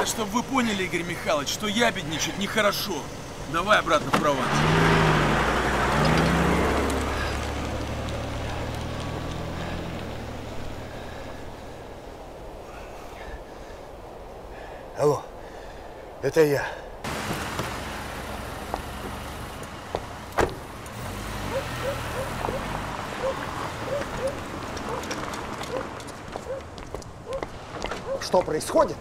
Чтобы вы поняли, Игорь Михайлович, что ябедничать нехорошо. Давай обратно в Прованс.
Алло, это я. Что происходит?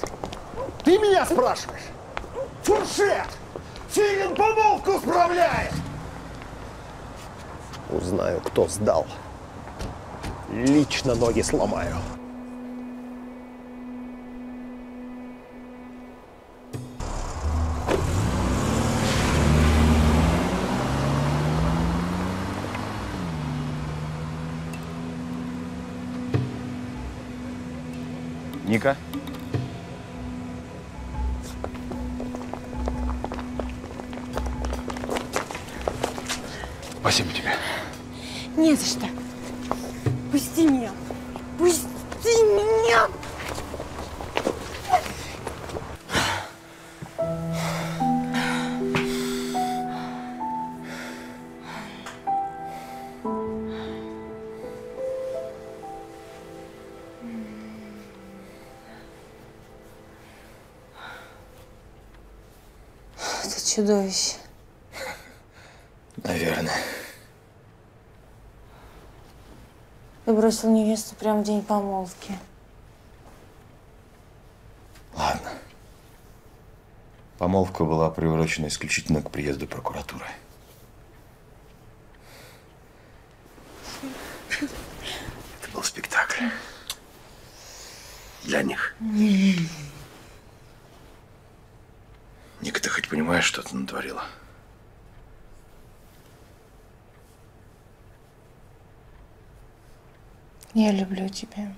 Ты меня спрашиваешь? Фуршет! Филин помолвку справляет! Узнаю, кто сдал. Лично ноги сломаю.
Ника?
Спасибо тебе.
Не за что.
Чудовище.
Наверное.
Ты бросил невесту прямо в день помолвки.
Ладно. Помолвка была приурочена исключительно к приезду прокуратуры. Это был спектакль. Для них. Ника, ты хоть понимаешь, что ты натворила?
Я люблю тебя.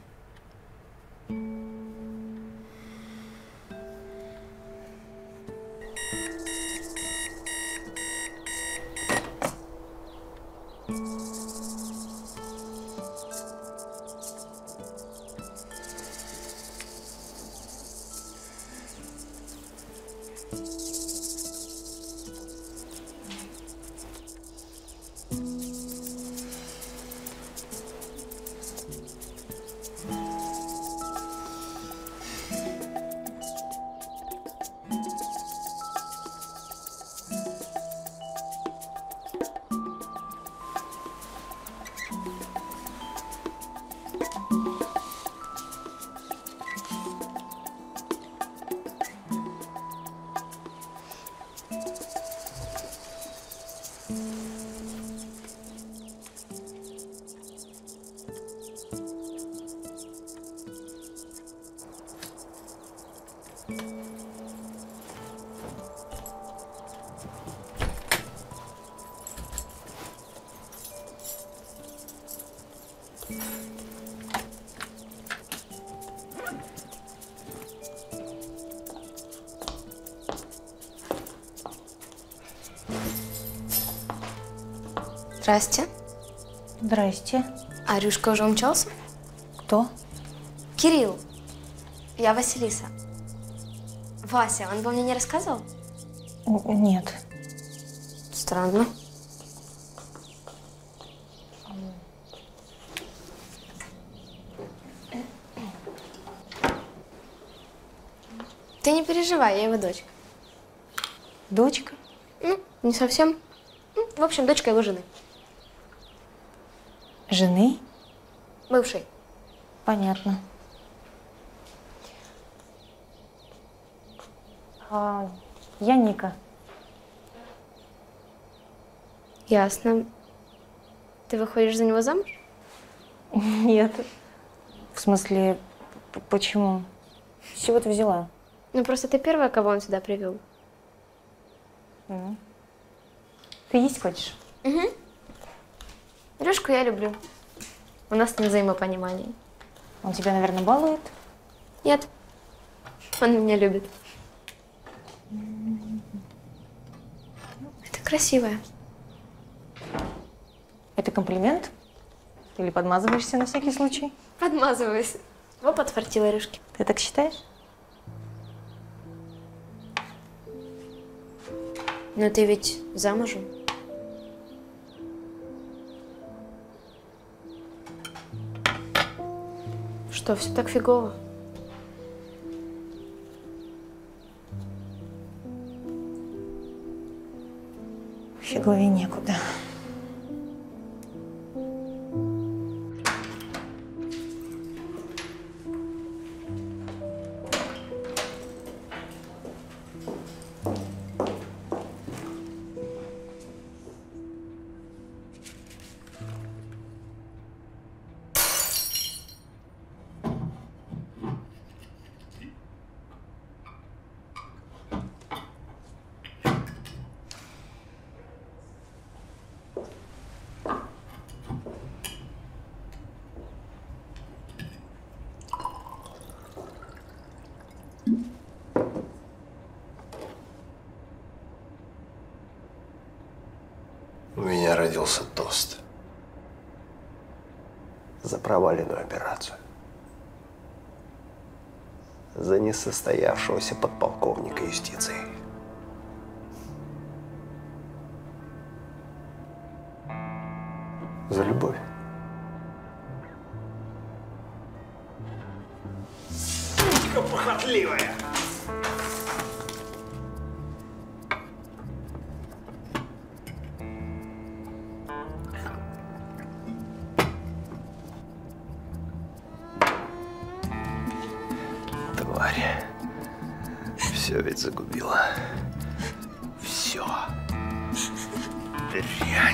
Здрасте.
Здрасте.
Арюшка уже умчался?
Кто?
Кирилл. Я Василиса. Вася, он бы мне не рассказывал?
Н- Нет.
Странно. Ты не переживай, я его дочка.
Дочка?
Ну, не совсем. Ну, в общем, дочка его жены.
Жены?
Бывшей.
Понятно. А, я Ника.
Ясно. Ты выходишь за него замуж?
Нет. В смысле, почему? С чего ты взяла?
Ну, просто ты первая, кого он сюда привел.
Ты есть хочешь?
Угу. Лешку я люблю. У нас не взаимопонимание.
Он тебя, наверное, балует?
Нет. Он меня любит. Это красивая.
Это комплимент? Или подмазываешься на всякий случай?
Подмазываюсь. Во подфартила Рюшки.
Ты так считаешь?
Но ты ведь замужем. Что, все так фигово?
Фиговее некуда.
Несостоявшегося подполковника юстиции. За любовь.
Похотливая!
Ведь загубила. Все. Дрянь.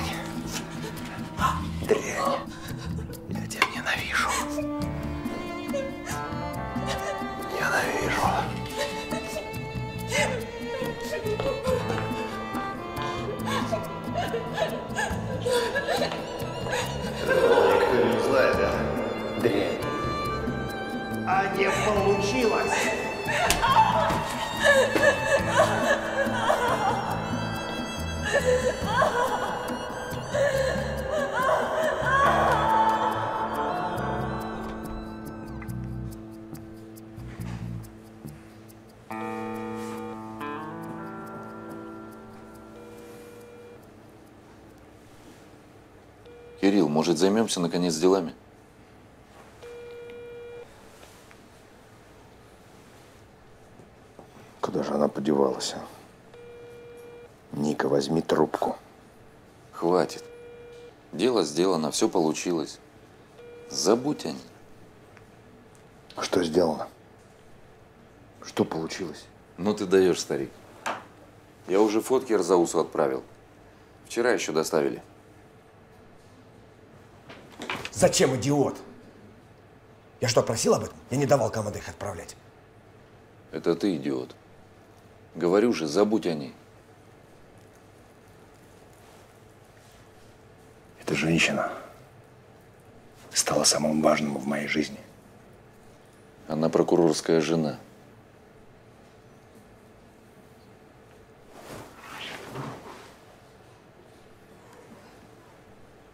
Может, займемся наконец делами?
Куда же она подевалась? а? Ника, возьми трубку.
Хватит. Дело сделано, все получилось. Забудь о ней.
Что сделано? Что получилось?
Ну ты даешь, старик. Я уже фотки Арзаусу отправил. Вчера еще доставили.
Зачем, идиот? Я что, просил об этом? Я не давал команды их отправлять.
Это ты, идиот. Говорю же, забудь о ней.
Эта женщина стала самым важным в моей жизни.
Она прокурорская жена.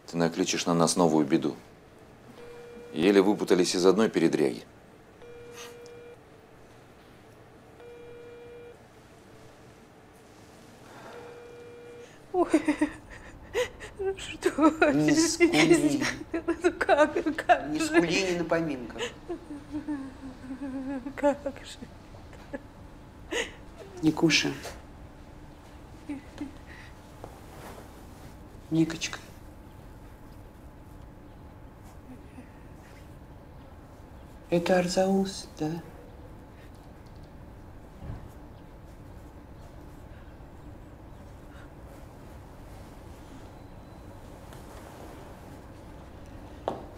Ты накличешь на нас новую беду. Еле выпутались из одной передряги.
Ой, ну что?
Не скули.
Ну как, как
Не скули, не на поминках.
Как же?
Никуша. Никочка. Это Арзаус, да?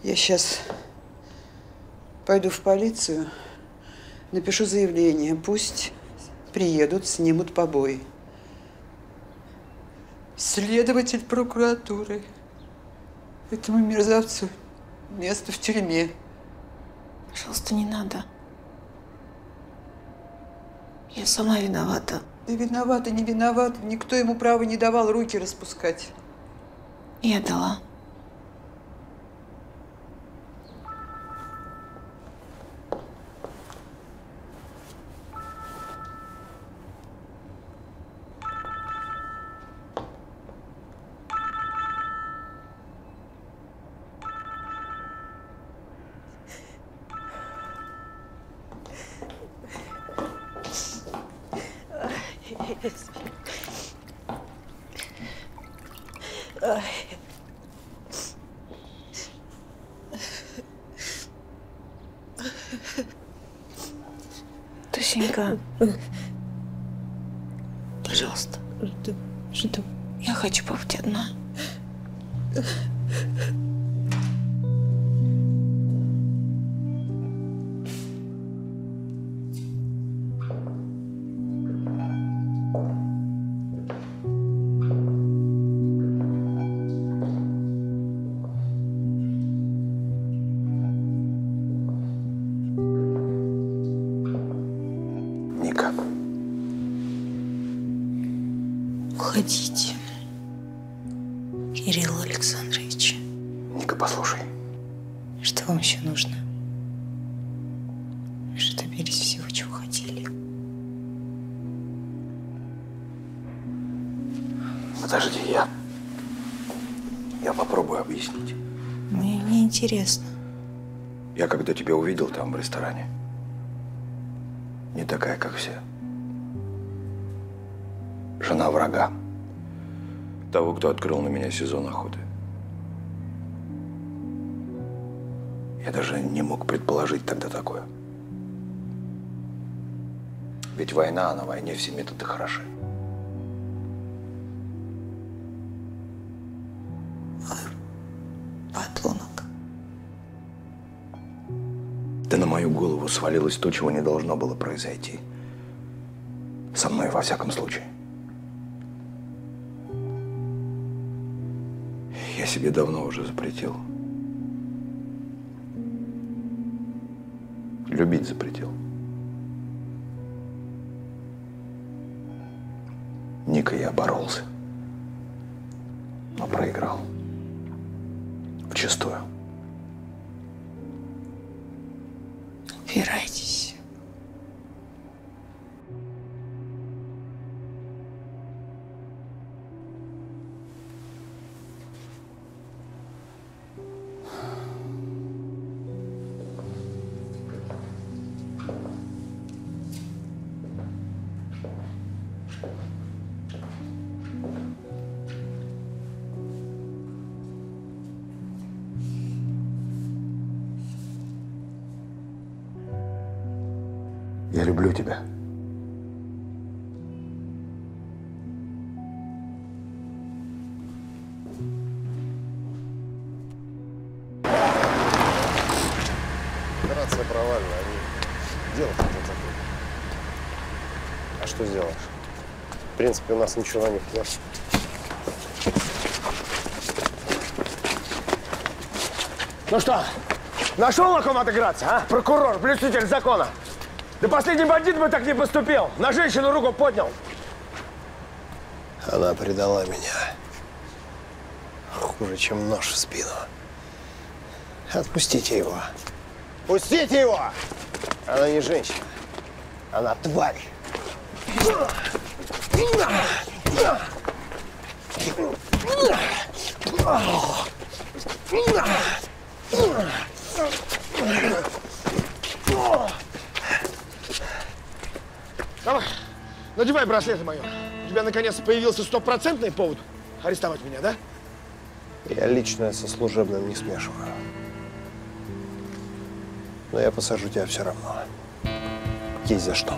Я сейчас пойду в полицию, напишу заявление. Пусть приедут, снимут побои. Следователь прокуратуры. Этому мерзавцу место в тюрьме.
Пожалуйста, не надо. Я сама виновата.
Да виновата, не виновата. Никто ему права не давал руки распускать.
Я дала. Интересно.
Я когда тебя увидел там в ресторане, не такая, как все. Жена врага. Того, кто открыл на меня сезон охоты. Я даже не мог предположить тогда такое. Ведь война, а на войне все методы хороши. Голову свалилось то, чего не должно было произойти. Со мной, во всяком случае. Я себе давно уже запретил. Любить запретил. Ника я боролся. Но проиграл.
Принципе, у нас ничего них нет.
Ну что, нашел на ком отыграться, а? Прокурор, блюститель закона. Да последний бандит бы так не поступил. На женщину руку поднял.
Она предала меня.
хуже, чем нож в спину. Отпустите его. Пустите его! Она не женщина. Она тварь.
Давай, надевай браслеты мое. У тебя наконец появился стопроцентный повод арестовать меня, да?
Я личное со служебным не смешиваю. Но я посажу тебя все равно. Есть за что.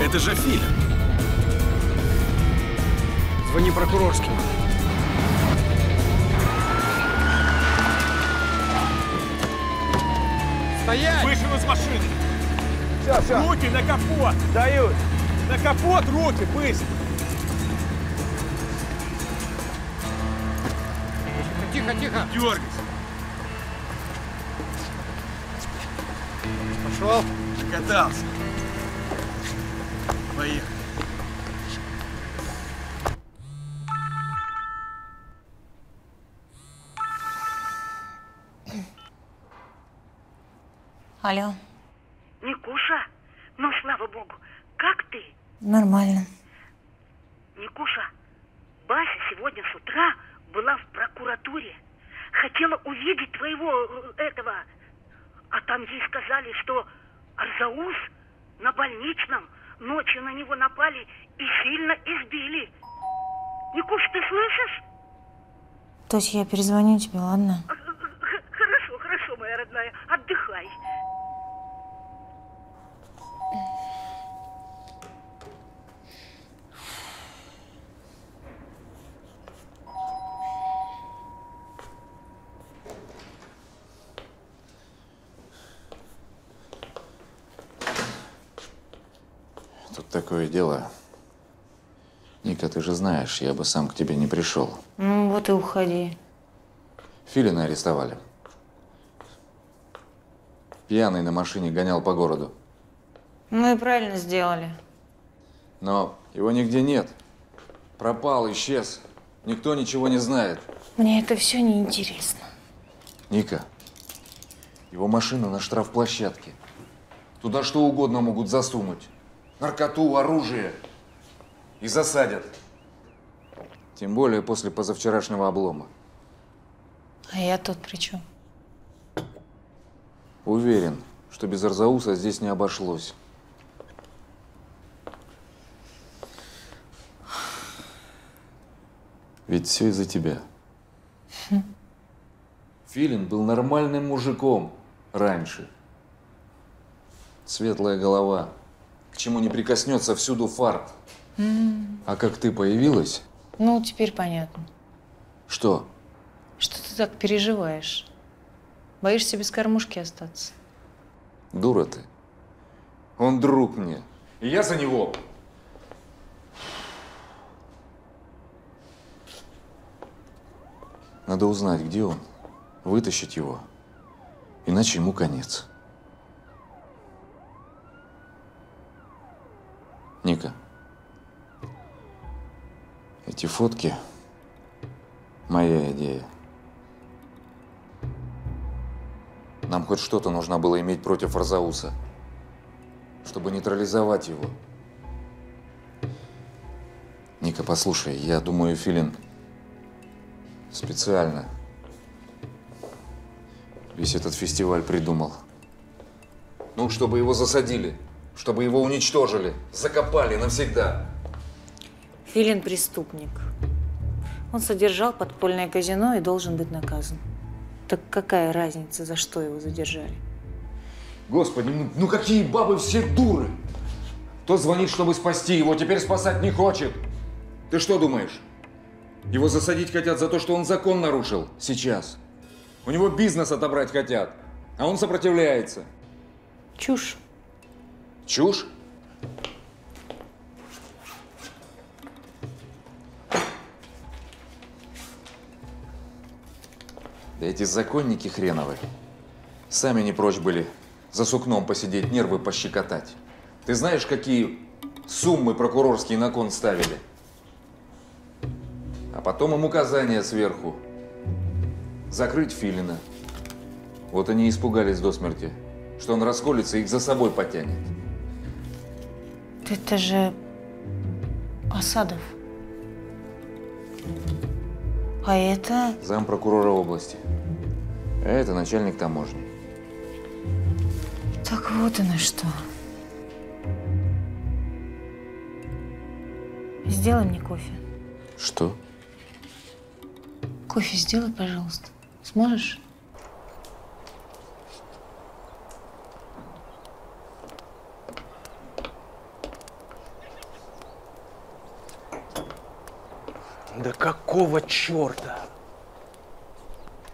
Это же Филин!
Звони прокурорским.
Стоять! Вышел из машины!
Все, все.
Руки на капот!
Дают!
На капот руки, быстро!
Тихо, тихо.
Дергайся!
Пошел.
Катался. Поехали.
Алло,
Никуша, ну слава богу, как ты?
нормально.
Никуша, Бася сегодня с утра была в прокуратуре. Хотела увидеть твоего э, этого. А там ей сказали, что Арзаус на больничном. Ночью на него напали и сильно избили. Никуш, ты слышишь?
Есть я перезвоню тебе, ладно?
Хорошо, хорошо, моя родная. Отдыхай.
Тут такое дело. Ника, ты же знаешь, я бы сам к тебе не пришел.
Ну и уходи.
Филина арестовали. Пьяный на машине гонял по городу.
Ну и правильно сделали.
Но его нигде нет. Пропал, исчез. Никто ничего не знает.
Мне это все неинтересно.
Ника, его машина на штрафплощадке. Туда что угодно могут засунуть. Наркоту, оружие. И засадят. Тем более после позавчерашнего облома.
А я тут при чем?
Уверен, что без Арзауса здесь не обошлось. Ведь все из-за тебя. Филин был нормальным мужиком раньше. Светлая голова. К чему не прикоснется, всюду фарт. А как ты появилась?
Ну, теперь понятно.
Что?
Что ты так переживаешь? Боишься без кормушки остаться?
Дура ты. Он друг мне. И я за него. Надо узнать, где он, вытащить его. Иначе ему конец. Фотки – моя идея. Нам хоть что-то нужно было иметь против Арзауса, чтобы нейтрализовать его. Ника, послушай, я думаю, Филин специально весь этот фестиваль придумал. Ну, чтобы его засадили, чтобы его уничтожили, закопали навсегда.
Филин преступник. Он содержал подпольное казино и должен быть наказан. Так какая разница, за что его задержали?
Господи, ну, ну какие бабы все дуры! Тот звонит, чтобы спасти его, теперь спасать не хочет. Ты что думаешь? Его засадить хотят за то, что он закон нарушил сейчас. У него бизнес отобрать хотят, а он сопротивляется.
Чушь.
Чушь? Да эти законники хреновы. Сами не прочь были за сукном посидеть, нервы пощекотать. Ты знаешь, какие суммы прокурорские на кон ставили? А потом им указания сверху. Закрыть Филина. Вот они испугались до смерти, что он расколется и их за собой потянет.
Это же Осадов. А это...
Зам прокурора области. Это начальник таможни.
Так вот оно что. Сделай мне кофе.
Что?
Кофе сделай, пожалуйста. Сможешь?
Да какого черта?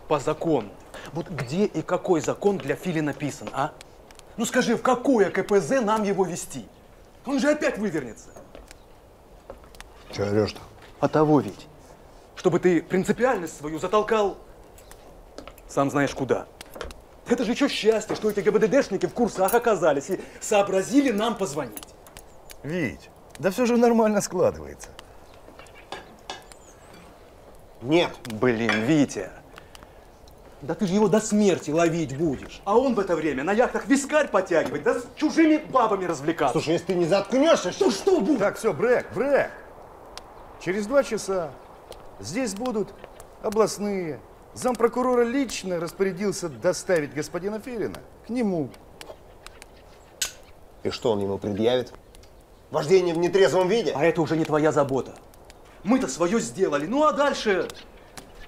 По закону. Вот где и какой закон для Фили написан, а? Ну скажи, в какое КПЗ нам его вести? Он же опять вывернется.
Че орешь-то?
А того ведь. Чтобы ты принципиальность свою затолкал сам знаешь куда. Это же еще счастье, что эти ГБДДшники в курсах оказались и сообразили нам позвонить.
Вить, да все же нормально складывается.
Нет. Блин, Витя. Да ты же его до смерти ловить будешь. А он в это время на яхтах вискарь потягивать, да с чужими бабами развлекаться.
Слушай, если ты не заткнешься,
то что будет?
Так, все, брек, брек. Через два часа здесь будут областные. Зампрокурора лично распорядился доставить господина Филина к нему.
И что он ему предъявит? Вождение в нетрезвом виде?
А это уже не твоя забота. Мы-то свое сделали. Ну а дальше,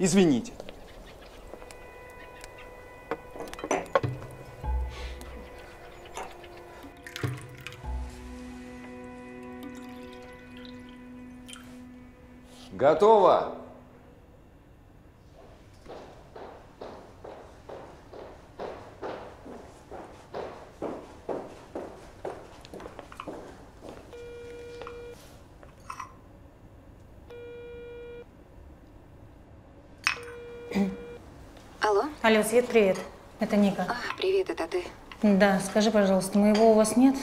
извините.
Готово.
Алло? Алло, Свет, привет. Это Ника.
А, привет, это ты.
Да, скажи, пожалуйста, моего у вас нет?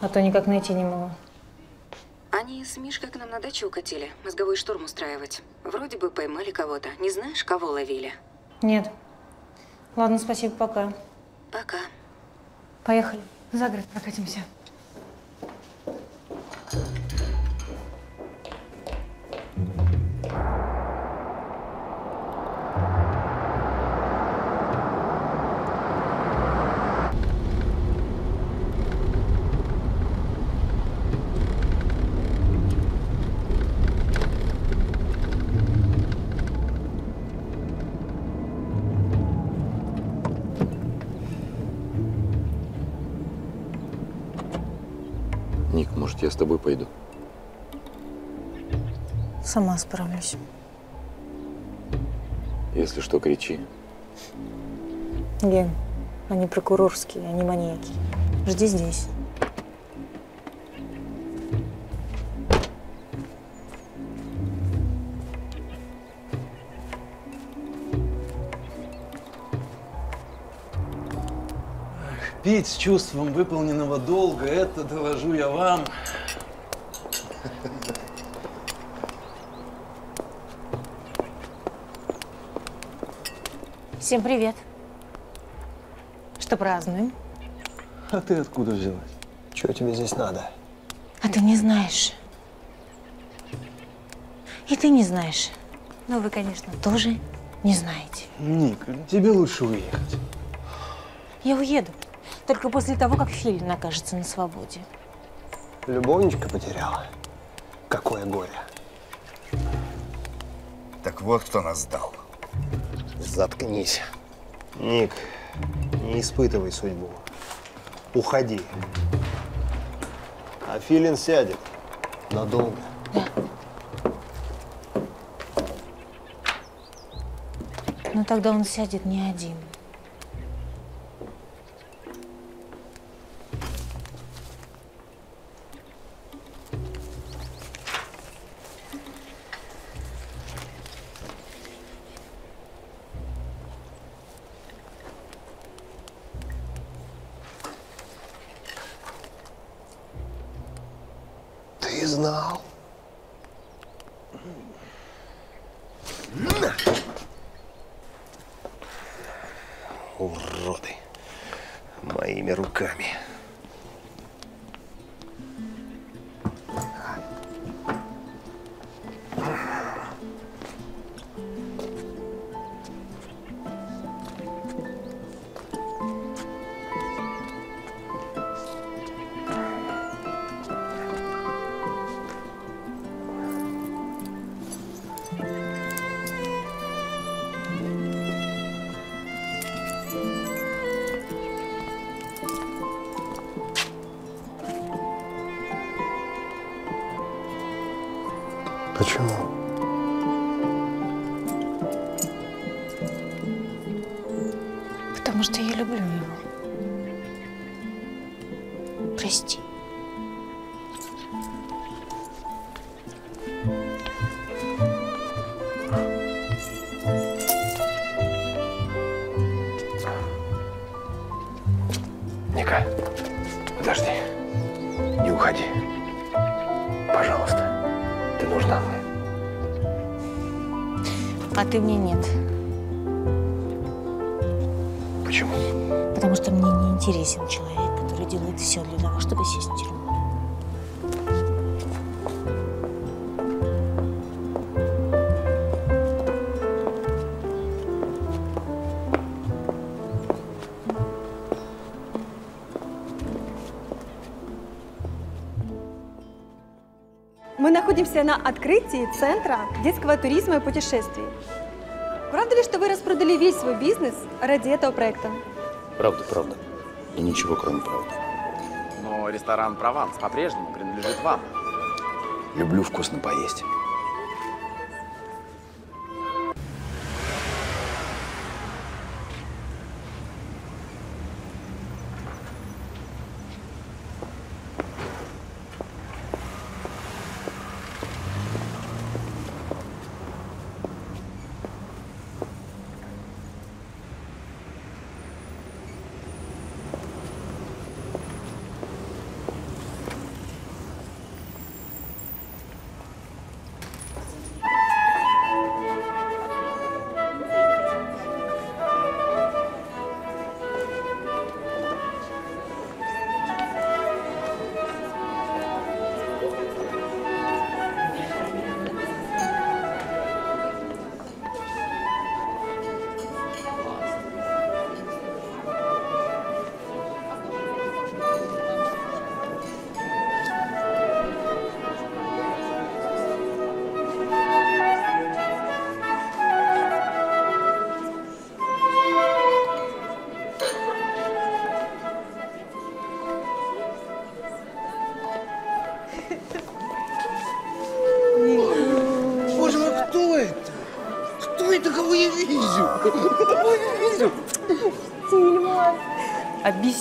А то никак найти не могу.
Они с Мишкой к нам на дачу укатили, мозговой штурм устраивать. Вроде бы поймали кого-то. Не знаешь, кого ловили?
Нет. Ладно, спасибо, пока.
Пока.
Поехали. За город прокатимся.
Ник, может, я с тобой пойду?
Сама справлюсь.
Если что, кричи.
Ген, они прокурорские, они маньяки. Жди здесь.
Пить с чувством выполненного долга, это, доложу я вам,
Всем привет. Что празднуем?
А ты откуда взялась?
Чего тебе здесь надо?
А ты не знаешь. И ты не знаешь. Но вы, конечно, тоже не знаете.
Ник, тебе лучше уехать.
Я уеду. Только после того, как Филин окажется на свободе.
Любовничка потеряла? Какое горе.
Так вот, кто нас сдал.
Заткнись. Ник, не испытывай судьбу. Уходи. А Филин сядет. Надолго.
Но тогда он сядет не один.
Находимся на открытии Центра детского туризма и путешествий. Правда ли, что вы распродали весь свой бизнес ради этого проекта?
Правда, правда. И ничего, кроме правды.
Но ресторан «Прованс» по-прежнему принадлежит вам.
Люблю вкусно поесть.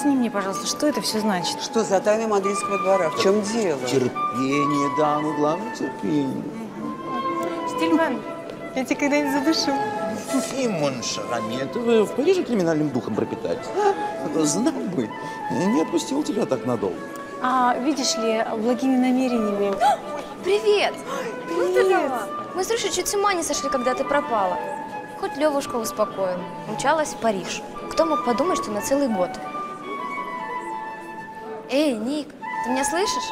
Объясни мне, пожалуйста, что это все значит?
Что за тайна мадридского двора? В чем дело?
Терпение, дамы, главное терпение.
Стильман, я тебя когда-нибудь задушу.
Симон Шарамет, вы в Париже криминальным духом пропитались? А? Знал бы, не отпустил тебя так надолго.
А, видишь ли, благими намерениями.
Привет!
Привет!
Мы с Рюшей чуть с ума не сошли, когда ты пропала. Хоть Левушка успокоил. Умчалась в Париж. Кто мог подумать, что на целый год? Эй, Ник, ты меня слышишь?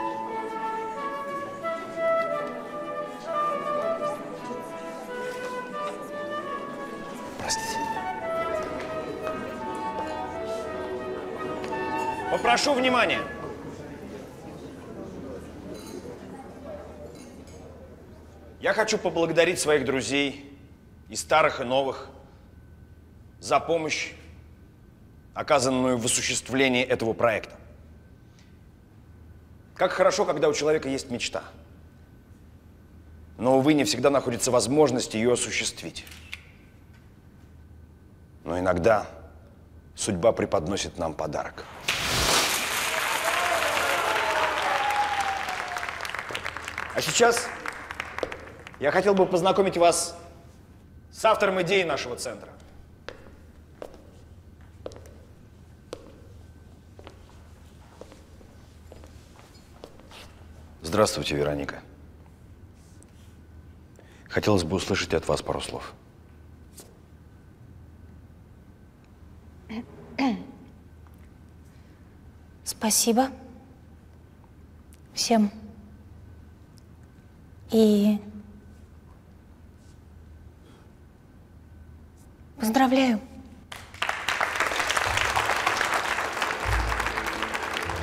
Простите. Попрошу внимания. Я хочу поблагодарить своих друзей, и старых, и новых, за помощь оказанную в осуществлении этого проекта. Как хорошо, когда у человека есть мечта. Но, увы, не всегда находится возможность ее осуществить. Но иногда судьба преподносит нам подарок. А сейчас я хотел бы познакомить вас с автором идеи нашего центра. Здравствуйте, Вероника. Хотелось бы услышать от вас пару слов.
Спасибо всем. И поздравляю.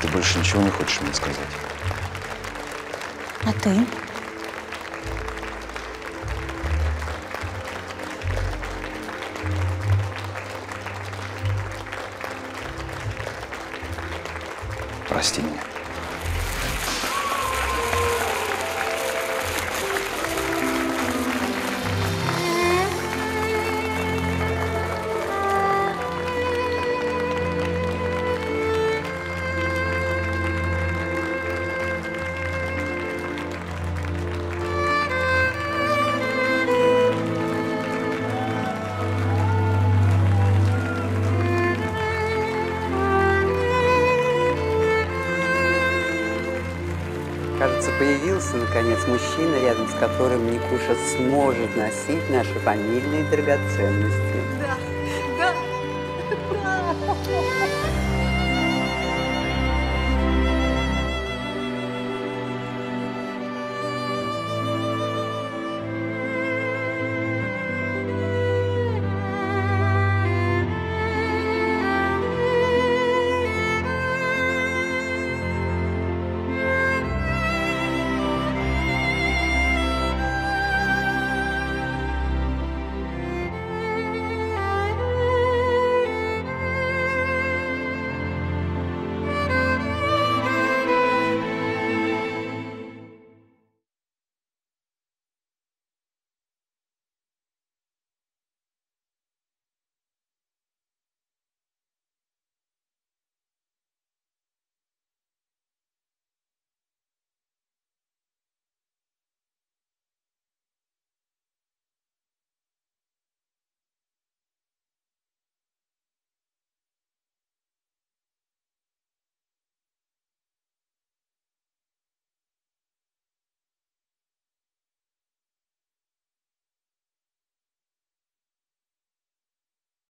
Ты больше ничего не хочешь мне сказать?
А
появился, наконец, мужчина, рядом с которым Никуша сможет носить наши фамильные драгоценности.